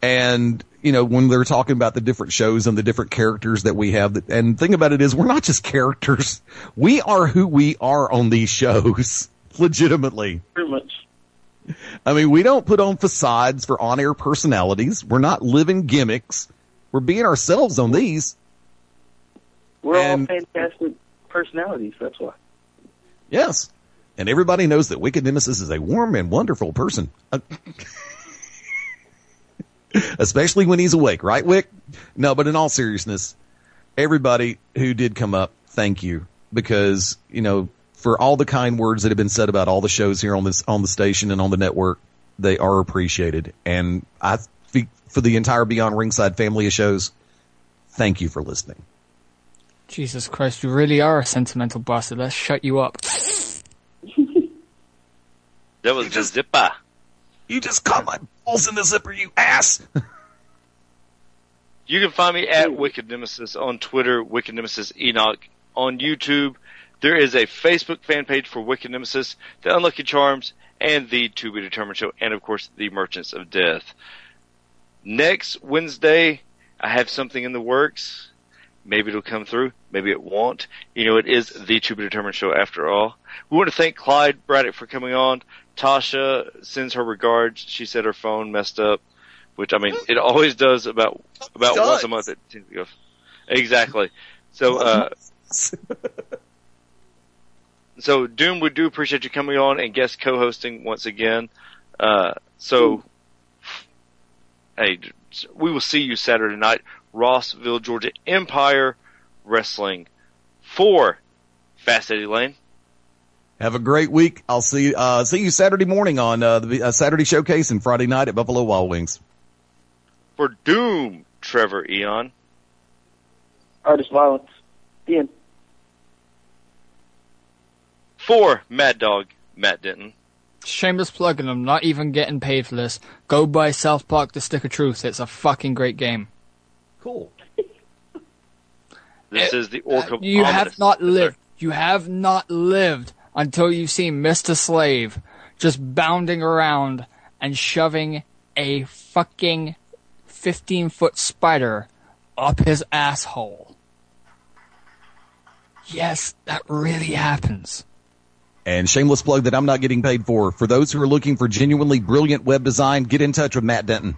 And, you know, when they're talking about the different shows and the different characters that we have, that, and the thing about it is we're not just characters. We are who we are on these shows. <laughs> Legitimately. Pretty much. I mean, we don't put on facades for on-air personalities. We're not living gimmicks. We're being ourselves on these. We're And- all fantastic personalities. That's why. Yes. And everybody knows that Wicked Nemesis is a warm and wonderful person. Uh, <laughs> Especially when he's awake, right, Wick? No, but in all seriousness, everybody who did come up, thank you. Because, you know, for all the kind words that have been said about all the shows here on this, on the station and on the network, they are appreciated. And I think for the entire Beyond Ringside family of shows, thank you for listening. Jesus Christ, you really are a sentimental bastard. Let's shut you up. <laughs> That was just zipper. You just caught my balls in the zipper, you ass! You can find me at Wicked Nemesis on Twitter, Wicked Nemesis Enoch on YouTube. There is a Facebook fan page for Wicked Nemesis, The Unlucky Charms, and the To Be Determined Show, and of course the Merchants of Death. Next Wednesday, I have something in the works. Maybe it'll come through. Maybe it won't. You know, it is the To Be Determined Show after all. We want to thank Clyde Braddock for coming on. Tasha sends her regards. She said her phone messed up, which I mean, it always does about about does. once a month. It seems to go. Exactly. So, uh, <laughs> so Doom, we do appreciate you coming on and guest co-hosting once again. Uh, so, hey, we will see you Saturday night, Rossville, Georgia Empire Wrestling for Fast Eddie Layne. Have a great week. I'll see uh, see you Saturday morning on uh, the uh, Saturday Showcase and Friday night at Buffalo Wild Wings. For Doom, Trever Aeon. Artist violence. The end. For Mad Dog, Matt Denton. Shameless plug, and I'm not even getting paid for this. Go buy South Park: The Stick of Truth. It's a fucking great game. Cool. This is the Orc of Uh, You have not lived. You have not lived until you've seen Mr. Slave just bounding around and shoving a fucking 15 foot spider up his asshole. Yes, that really happens. And shameless plug that I'm not getting paid for. For those who are looking for genuinely brilliant web design, get in touch with Matt Denton.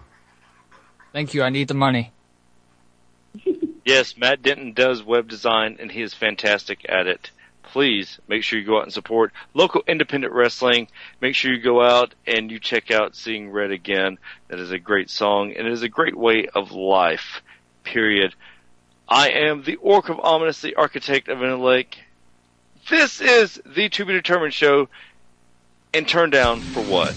Thank you. I need the money. Yes, Matt Denton does web design and he is fantastic at it. Please make sure you go out and support local independent wrestling. Make sure you go out and you check out Seeing Red Again. That is a great song and it is a great way of life. Period. I am the Orc of Ominous, the architect of Inner Lake. This is the To Be Determined show. And turn down for what?